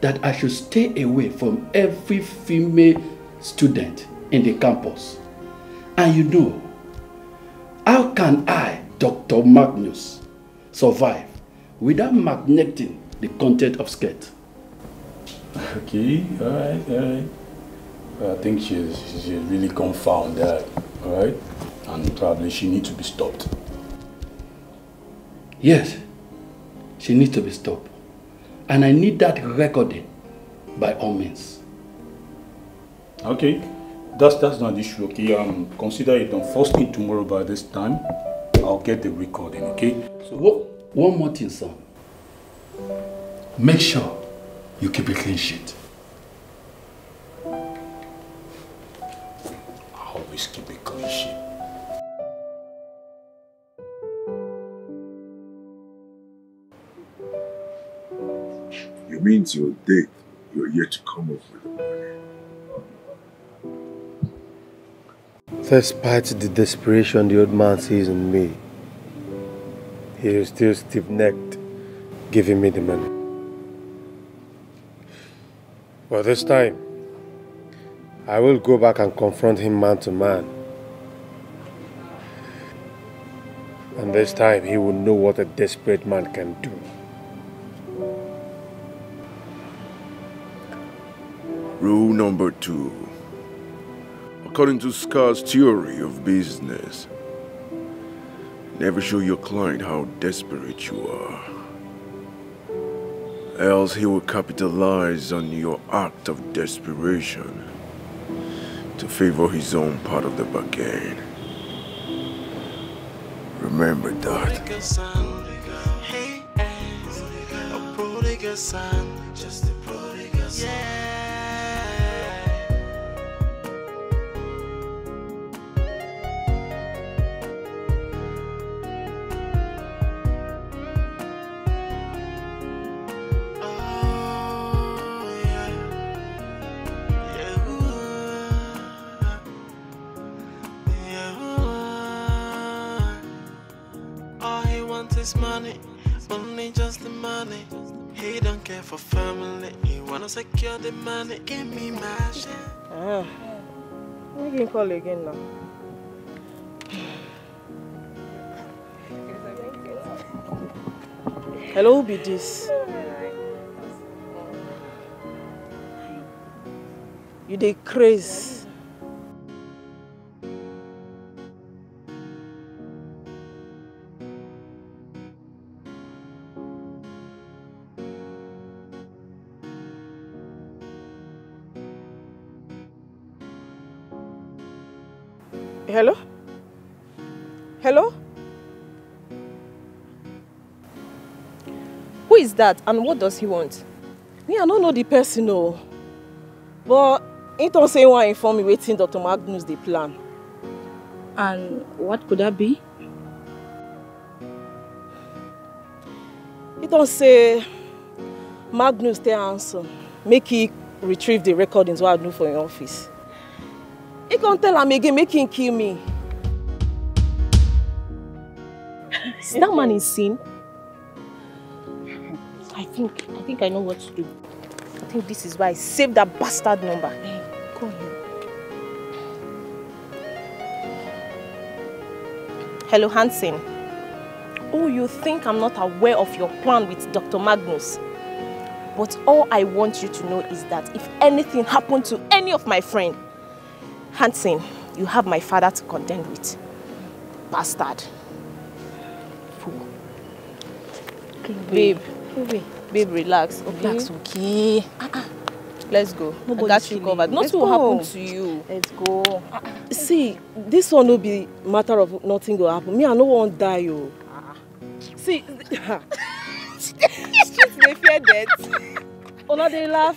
that I should stay away from every female student in the campus. And you know, how can I, Dr. Magnus, survive without magneting the content of skirt? Okay, alright, alright. I think she's, she's really confound that, alright? And probably she needs to be stopped. Yes, she needs to be stopped. And I need that recording by all means. Okay, that's that's not the issue. Okay, um, consider it done. First thing tomorrow by this time, I'll get the recording. Okay. So what? One more thing, son. Make sure you keep a clean sheet. Always keep a clean sheet. You mean to your date, you're yet to come up with the money. Despite the desperation the old man sees in me, he is still stiff-necked, giving me the money. But this time, I will go back and confront him man to man. And this time, he will know what a desperate man can do. Rule number two. According to Scar's theory of business, never show your client how desperate you are. Else he will capitalize on your act of desperation to favor his own part of the bargain. Remember that. Money, just the money. He don't care for family, he wanna secure the money. Give me my share. Ah, Make him call again now. Hello, who be this? You dey craze. Is that and what does he want? Me, I don't know the person, no. But he don't say one inform me waiting Dr. Magnus the plan. And what could that be? He don't say Magnus tell handsome. Make he retrieve the recordings what I do for your office. He can't tell him again, make him kill me. Is that man insane? I think I think I know what to do. I think this is why I saved that bastard number. Go on. Hello, Hansen. Oh, you think I'm not aware of your plan with Dr. Magnus? But all I want you to know is that if anything happened to any of my friend, Hansen, you have my father to contend with. Bastard. Fool. Babe. Babe, relax. Okay. Relax, okay. Let's go. Nobody I got you covered. Nothing will happen to you. Let's go. See, this one will be matter of nothing will happen. Me, I no wan die, yo. See, Streets dey fear death. una dey laugh.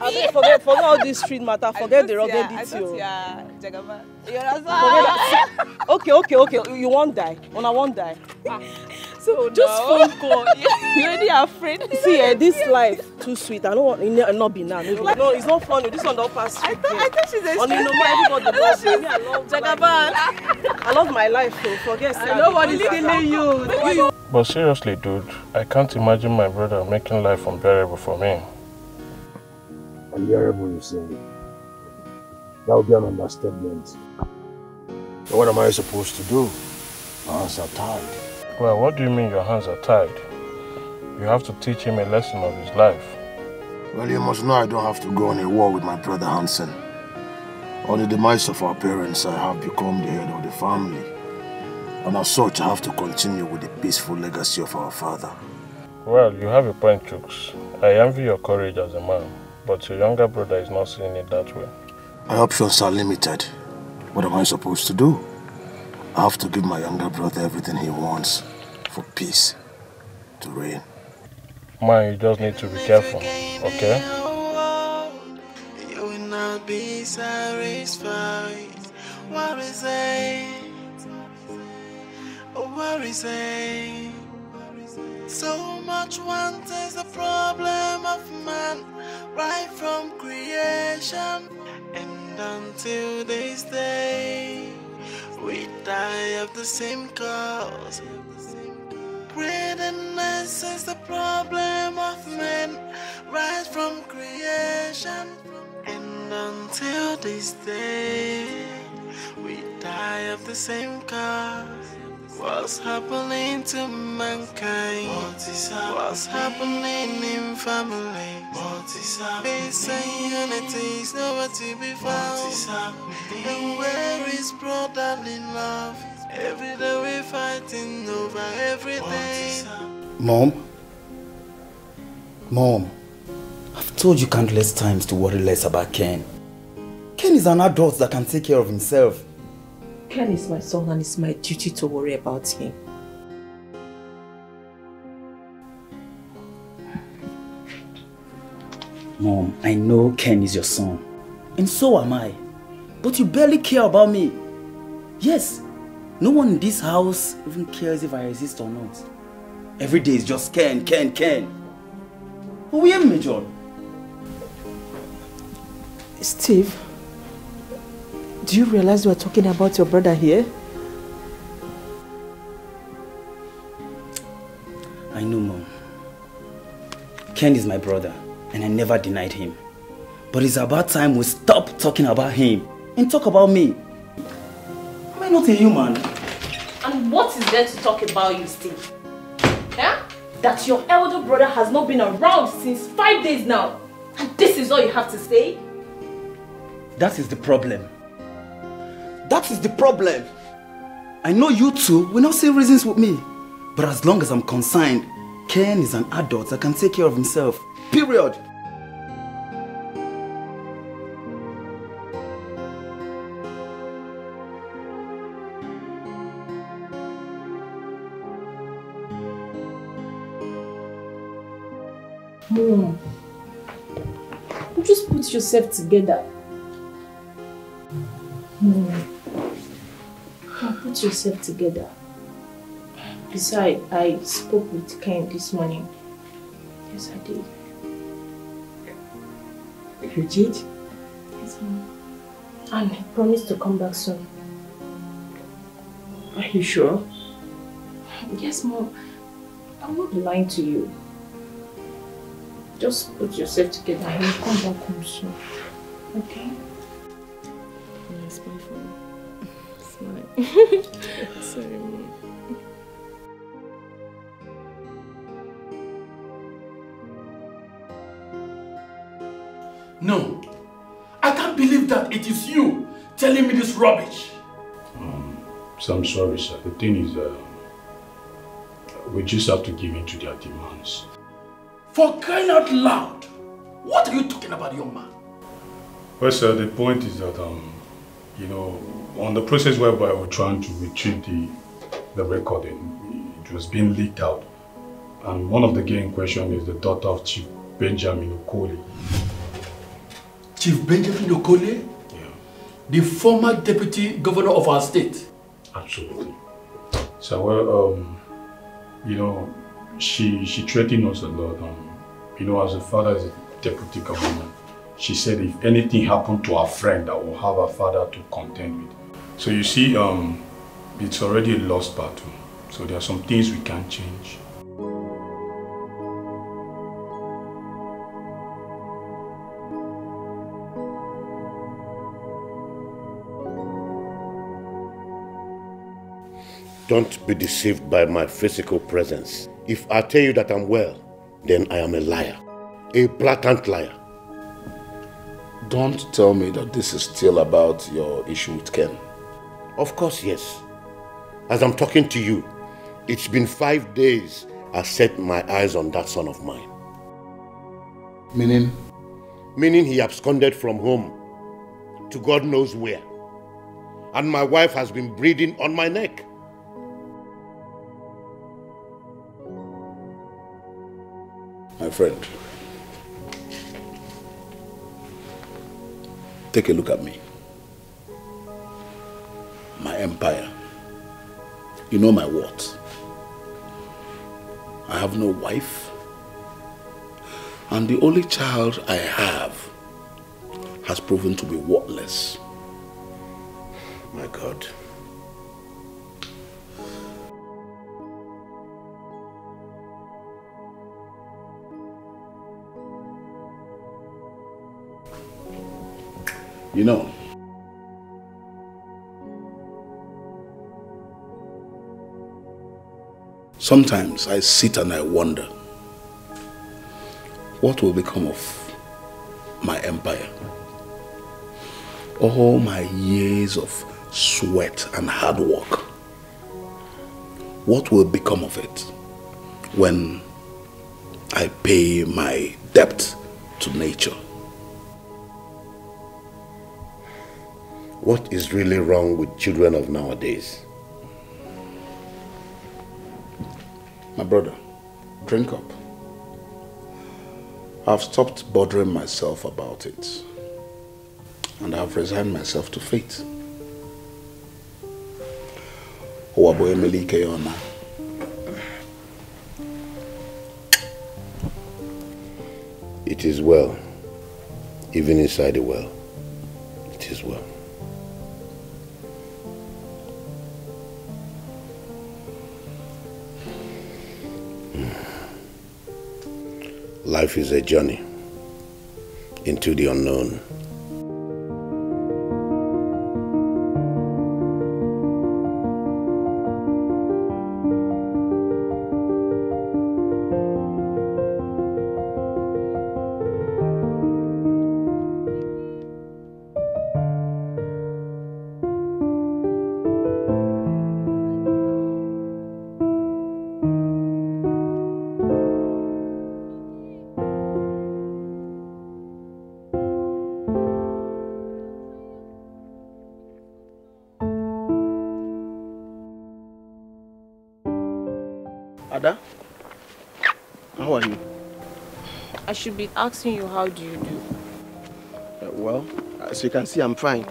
Abeg, forget, forget all this street matter. Forget the ruggedity, yo. Forget that. See, okay, okay, okay. You won't die. Una won't die. So just now- phone call. You already afraid. See, eh, this life too sweet. I don't want it not be now. No, be- no, it's not funny. This one don't pass. I thought, I thought she's a On the street normal, everybody girl. loves She's- me. I love Jagaban. I love my life. So forget. say I Nobody's dey killing you. You, you. But seriously, dude, I can't imagine my brother making life unbearable for me. Unbearable, you say. That would be an understatement. So what am I supposed to do? My hands are tied. Well, what do you mean your hands are tied? You have to teach him a lesson of his life. Well, you must know I don't have to go on a war with my brother Hansen. On the demise of our parents, I have become the head of the family. And as such, I have to continue with the peaceful legacy of our father. Well, you have a point, Chooks. I envy your courage as a man, but your younger brother is not seeing it that way. My options are limited. What am I supposed to do? I have to give my younger brother everything he wants for peace to reign. Man, you just need to be careful, okay? You will not be satisfied. What is it? What is it? So much want is the problem of man, right from creation. And until this day, we die of the same cause. Greediness is the problem of men, right from creation. And until this day, we die of the same cause. What's happening to mankind? What's happening in family? what is Peace and unity is nowhere to be found. And where is brotherly love? Every day we're fighting over everything. Mom? Mom, I've told you countless times to worry less about Ken. Ken is an adult that can take care of himself. Ken is my son and it's my duty to worry about him. Mom, I know Ken is your son. And so am I. But you barely care about me. Yes, no one in this house even cares if I exist or not. Every day is just Ken, Ken, Ken. But we ain't major. Steve, do you realize we're talking about your brother here? I know, Mom. Ken is my brother, and I never denied him. But it's about time we stop talking about him. and talk about me. Am I not a human? And what is there to talk about you, Steve? Yeah? That your elder brother has not been around since five days now. And this is all you have to say? That is the problem. That is the problem. I know you two will not see reasons with me. But as long as I'm concerned, Ken is an adult that can take care of himself. Period. Mom, just put yourself together. Mom, Mom, put yourself together. Besides, I spoke with Ken this morning. Yes, I did. You did? Yes, Mom. And he promised to come back soon. Are you sure? Yes, Mom. I'm not lying to you. Just put yourself together and he'll come back home soon. Okay? Yeah, smile for me. Smile. No. I can't believe that it is you telling me this rubbish. Um, So I'm sorry, sir. The thing is, uh, we just have to give in to their demands. For crying out loud. What are you talking about, young man? Well, sir, the point is that, um, you know, on the process whereby we're trying to retrieve the, the recording, it was being leaked out. And one of the in question is the daughter of Chief Benjamin Okoli. Chief Benjamin Okole? Yeah. The former deputy governor of our state? Absolutely. So, well, um, you know, she she threatened us a lot. Um, you know, as a father is a deputy governor, she said if anything happened to our friend, I will have her father to contend with. So you see, um, it's already a lost battle. So there are some things we can't change. Don't be deceived by my physical presence. If I tell you that I'm well, then I am a liar. A blatant liar. Don't tell me that this is still about your issue with Ken. Of course, yes. As I'm talking to you, it's been five days I set my eyes on that son of mine. Meaning? Meaning he absconded from home to God knows where. And my wife has been breathing on my neck. My friend, take a look at me. My empire. You know my what? I have no wife. And the only child I have has proven to be worthless. My God. You know, sometimes I sit and I wonder what will become of my empire. All my years of sweat and hard work. What will become of it when I pay my debt to nature? What is really wrong with children of nowadays? My brother, drink up. I've stopped bothering myself about it. And I've resigned myself to fate. Owabo Emily. It is well. Even inside the well, it is well. Life is a journey into the unknown. Should be asking you how do you do. Uh, well, as you can see, I'm fine.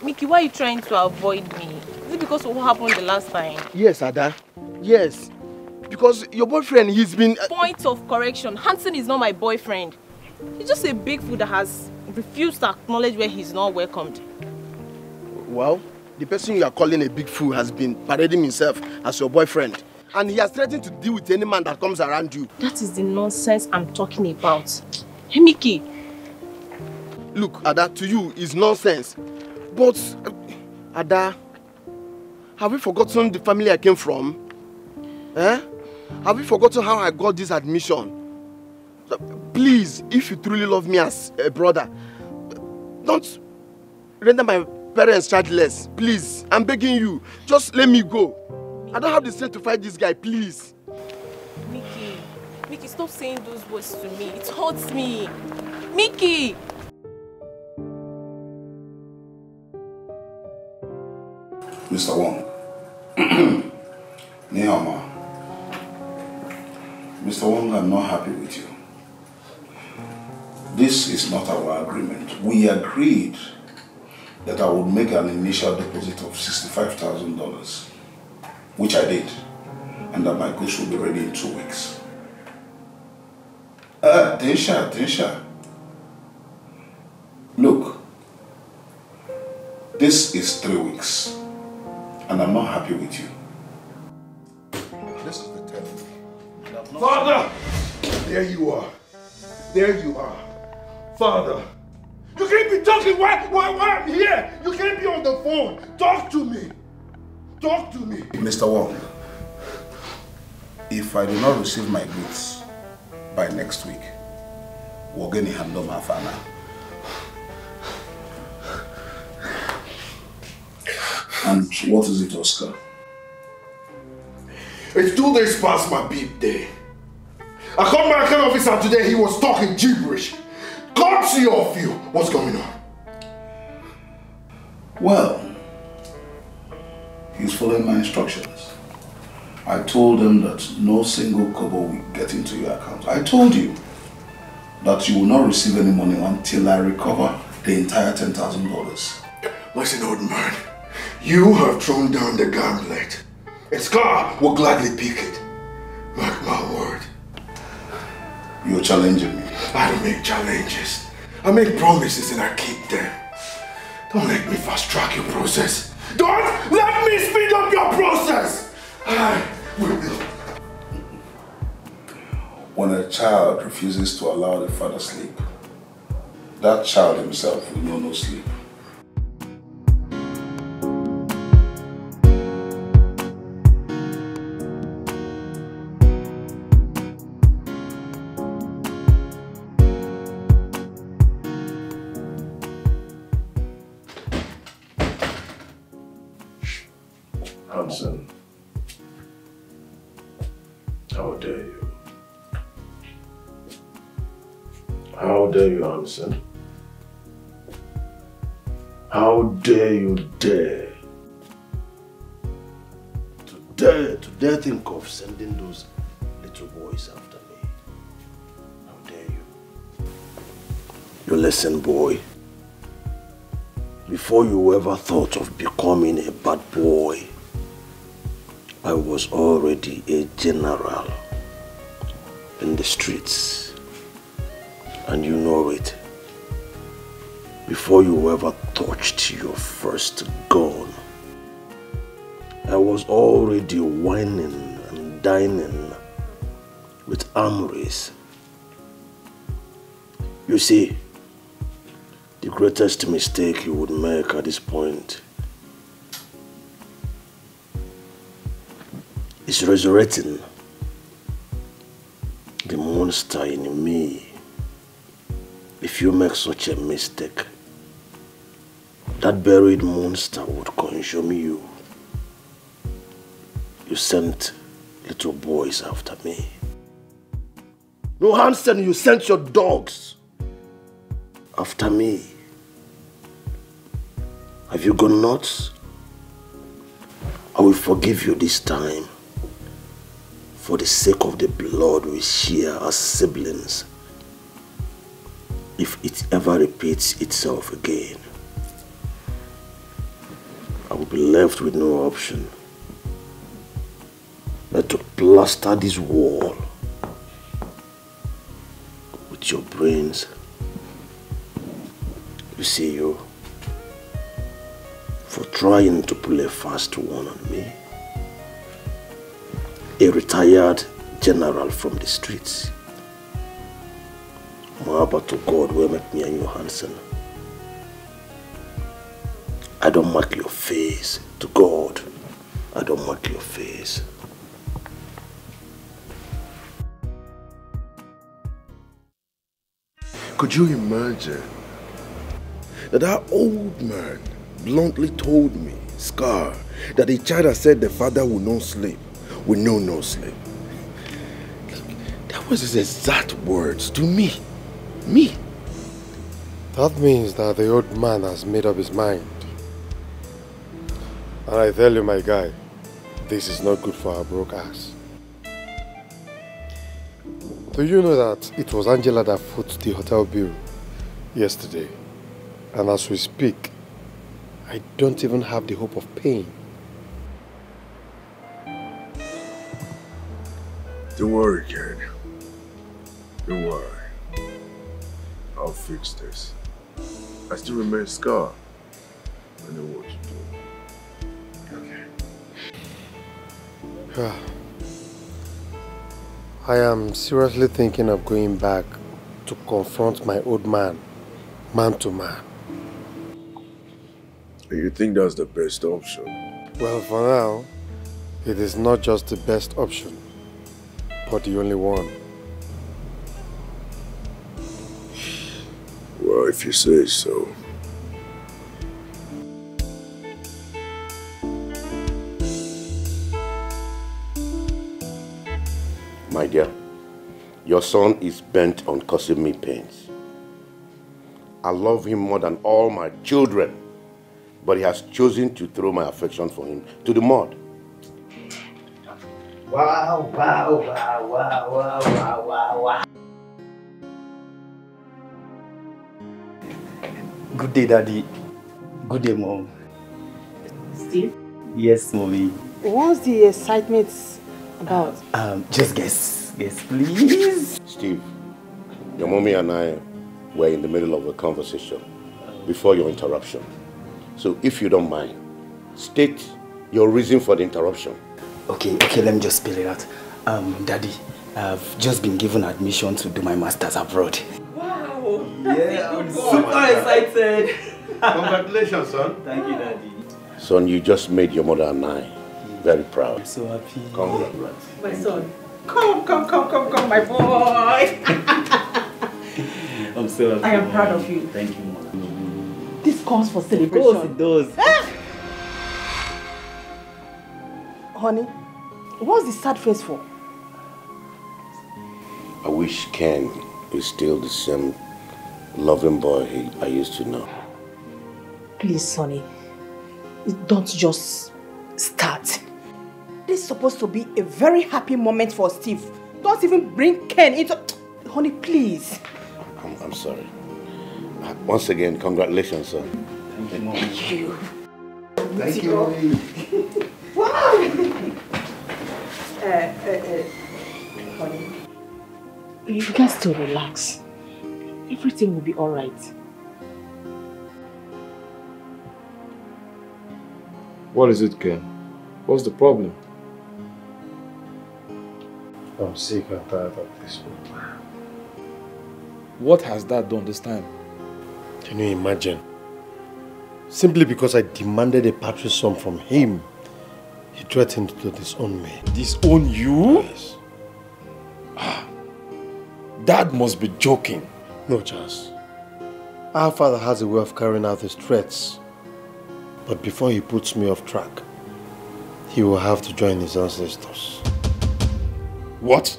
Mickey, why are you trying to avoid me? Is it because of what happened the last time? Yes, Ada. Yes. Because your boyfriend, he's been... Uh... Point of correction. Hansen is not my boyfriend. He's just a big fool that has refused to acknowledge where he's not welcomed. Well, the person you are calling a big fool has been parading himself as your boyfriend. And he has threatened to deal with any man that comes around you. That is the nonsense I'm talking about. Hey, Mickey. Look, Ada, to you, it's nonsense. But, uh, Ada, have you forgotten the family I came from? Eh? Have you forgotten how I got this admission? Please, if you truly love me as a brother, don't render my parents childless. Please, I'm begging you. Just let me go. I don't have the strength to fight this guy, please. Mickey, Mickey, stop saying those words to me. It hurts me. Mickey! Mr. Wong. Nihama. Mr. Wong, I'm not happy with you. This is not our agreement. We agreed that I would make an initial deposit of $65,000, which I did, and that my goods will be ready in two weeks. Uh, Tensha, Tensha. Look, this is three weeks, and I'm not happy with you. This is the tenth. Father! There you are. There you are. Father, you can't be talking while, while, while I'm here. You can't be on the phone. Talk to me. Talk to me. Mr. Wong, if I do not receive my goods by next week, we're going to handle my father. And what is it, Oscar? It's two days past my beep day. I called my account officer today. He was talking gibberish. God see of you. What's going on? Well, he's following my instructions. I told them that no single kobo will get into your account. I told you that you will not receive any money until I recover the entire $10,000. Listen, old man. You have thrown down the gauntlet. A scar will gladly pick it. Mark my word. You're challenging me. I don't make challenges. I make promises and I keep them. Don't let me fast track your process. Don't let me speed up your process. I will. When a child refuses to allow the father sleep, that child himself will know no sleep. You dare? To dare, to dare think of sending those little boys after me. How dare you? You listen, boy. Before you ever thought of becoming a bad boy, I was already a general in the streets. And you know it. Before you ever touched your first gun, I was already wining and dining with armories. You see, the greatest mistake you would make at this point is resurrecting the monster in me. If you make such a mistake, that buried monster would consume you. You sent little boys after me. No, Hansen, you sent your dogs after me. Have you gone nuts? I will forgive you this time. for the sake of the blood we share as siblings, if it ever repeats itself again, be left with no option but to plaster this wall with your brains. You see you for trying to pull a fast one on me. A retired general from the streets. Mahaba to God will make me and you Hansen. I don't mark your face to God. I don't mark your face. Could you imagine that that old man bluntly told me, Scar, that the child had said the father will not sleep, will know no sleep. That was his exact words to me. Me. That means that the old man has made up his mind. And I tell you, my guy, this is not good for our broke ass. Do you know that it was Angela that put the hotel bill yesterday? And as we speak, I don't even have the hope of paying. Don't worry, kid. Don't worry. I'll fix this. I still remain Scar. I know what to Ah. I am seriously thinking of going back to confront my old man, man to man. You think that's the best option? Well, for now, it is not just the best option, but the only one. Well, if you say so. My dear, your son is bent on causing me pains. I love him more than all my children, but he has chosen to throw my affection for him to the mud. Wow, wow, wow, wow, wow, wow, wow, wow. Good day, Daddy. Good day, Mom. Steve, Yes, Mommy. what's the excitement about? Um, just guess. Guess, please. Steve, your mommy and I were in the middle of a conversation before your interruption. So if you don't mind, state your reason for the interruption. Okay, okay, let me just spell it out. Um, Daddy, I've just been given admission to do my master's abroad. Wow! Yeah, I'm super excited. Congratulations, son. Thank you, Daddy. Son, you just made your mother and I very proud. I'm so happy. Congrats. My son. Come, come, come, come, come, my boy. I'm so happy. I am proud of you. Thank you, Mom. This calls for Of celebration. course it does. Honey, what's the sad face for? I wish Ken is still the same loving boy he, I used to know. Please, Sonny, don't just start. This is supposed to be a very happy moment for Steve. Don't even bring Ken into... Honey, please. I'm, I'm sorry. Once again, congratulations, sir. Thank you, Mom. Thank you. Thank you, Mommy. Wow! uh, uh, uh, honey, you guys to relax. Everything will be alright. What is it, Ken? What's the problem? I'm sick and tired of this one. What has that done this time? Can you imagine? Simply because I demanded a patron sum from him, he threatened to disown me. Disown you? Yes. Ah, Dad must be joking. No, Charles. Our father has a way of carrying out his threats. But before he puts me off track, he will have to join his ancestors. What?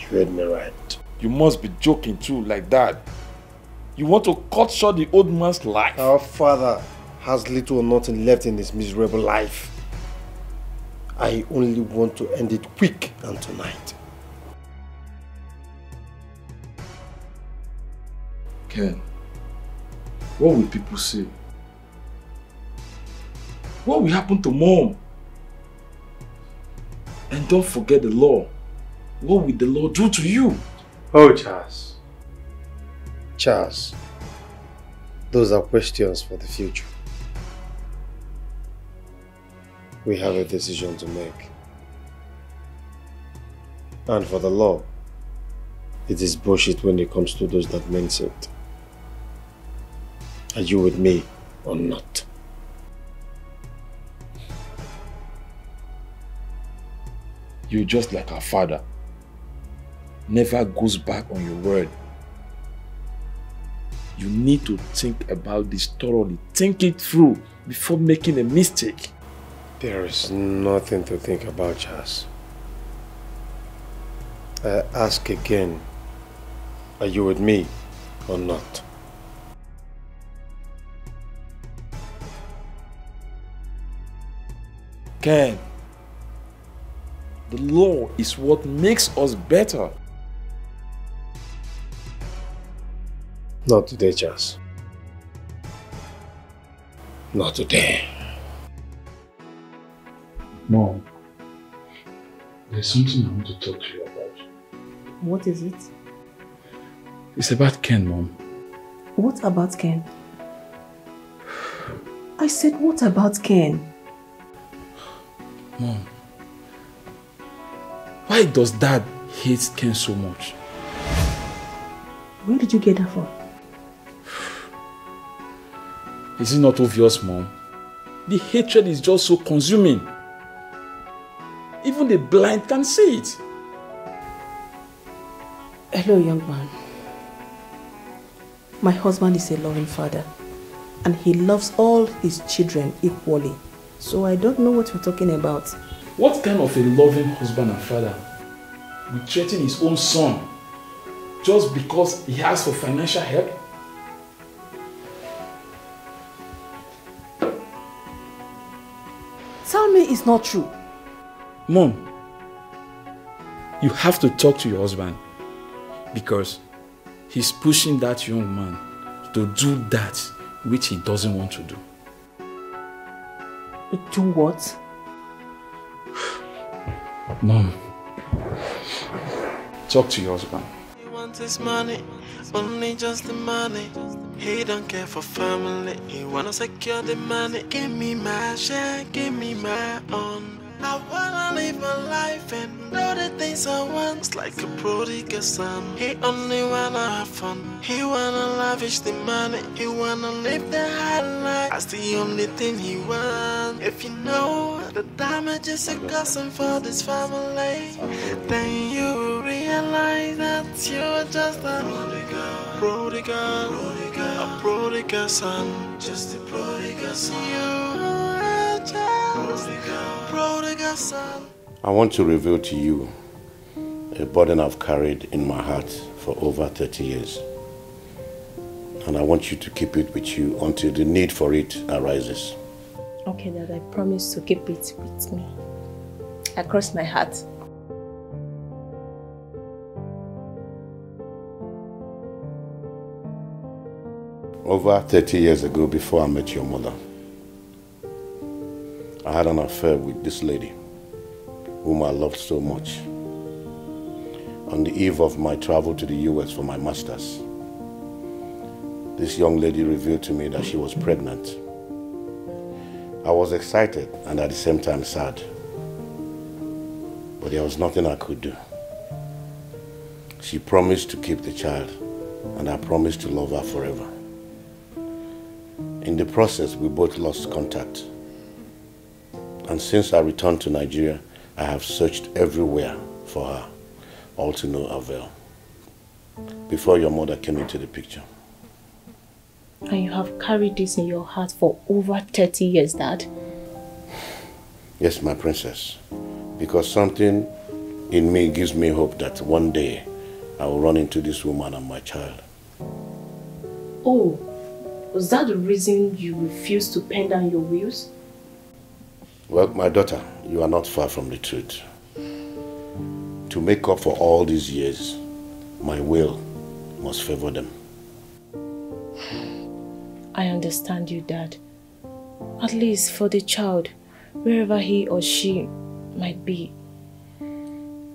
You heard me right. You must be joking too, like that. You want to cut short the old man's life? Our father has little or nothing left in his miserable life. I only want to end it quick and tonight. Ken, what will people say? What will happen to mom? And don't forget the law. What will the law do to you? Oh, Charles. Charles, those are questions for the future. We have a decision to make. And for the law, it is bullshit when it comes to those that means it. Are you with me or not? You're just like our father. Never goes back on your word. You need to think about this thoroughly. Think it through before making a mistake. There is nothing to think about, Charles. I ask again, are you with me or not? Ken, the law is what makes us better. Not today, Charles. Not today. Mom, there's something I want to talk to you about. What is it? It's about Ken, Mom. What about Ken? I said, what about Ken? Mom, why does Dad hate Ken so much? Where did you get that from? Is it not obvious, Mom? The hatred is just so consuming. Even the blind can see it. Hello, young man. My husband is a loving father and he loves all his children equally. So I don't know what you're talking about. What kind of a loving husband and father will threaten his own son just because he asks for financial help? Tell me it's not true. Mom, you have to talk to your husband because he's pushing that young man to do that which he doesn't want to do. Do what? Mom, talk to your husband. He wants his money, only just the money. He don't care for family, he wanna secure the money. Give me my share, give me my own. I wanna live my life and do the things I want. Like a prodigal son. He only wanna have fun. He wanna lavish the money. He wanna live the high life. That's the only thing he wants. If you know the damages are causing for this family, then you realize that you're just a prodigal, prodigal, prodigal, a prodigal son, just a prodigal son. You're I want to reveal to you a burden I've carried in my heart for over 30 years. And I want you to keep it with you until the need for it arises. Okay, Dad, I promise to keep it with me. Across my heart. Over 30 years ago, before I met your mother, I had an affair with this lady, whom I loved so much. On the eve of my travel to the US for my master's, this young lady revealed to me that she was pregnant. I was excited and at the same time sad. But there was nothing I could do. She promised to keep the child, and I promised to love her forever. In the process, we both lost contact. And since I returned to Nigeria, I have searched everywhere for her, all to no avail. Before your mother came into the picture. And you have carried this in your heart for over 30 years, Dad. Yes, my princess. Because something in me gives me hope that one day I will run into this woman and my child. Oh, was that the reason you refused to pen down your wills? Well, my daughter, you are not far from the truth. To make up for all these years, my will must favor them. I understand you, Dad. At least for the child, wherever he or she might be.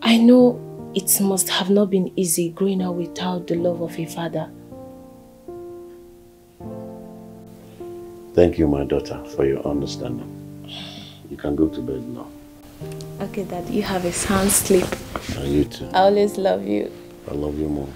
I know it must have not been easy growing up without the love of a father. Thank you, my daughter, for your understanding. You can go to bed now. Okay, Dad, you have a sound sleep. And you too. I always love you. I love you more.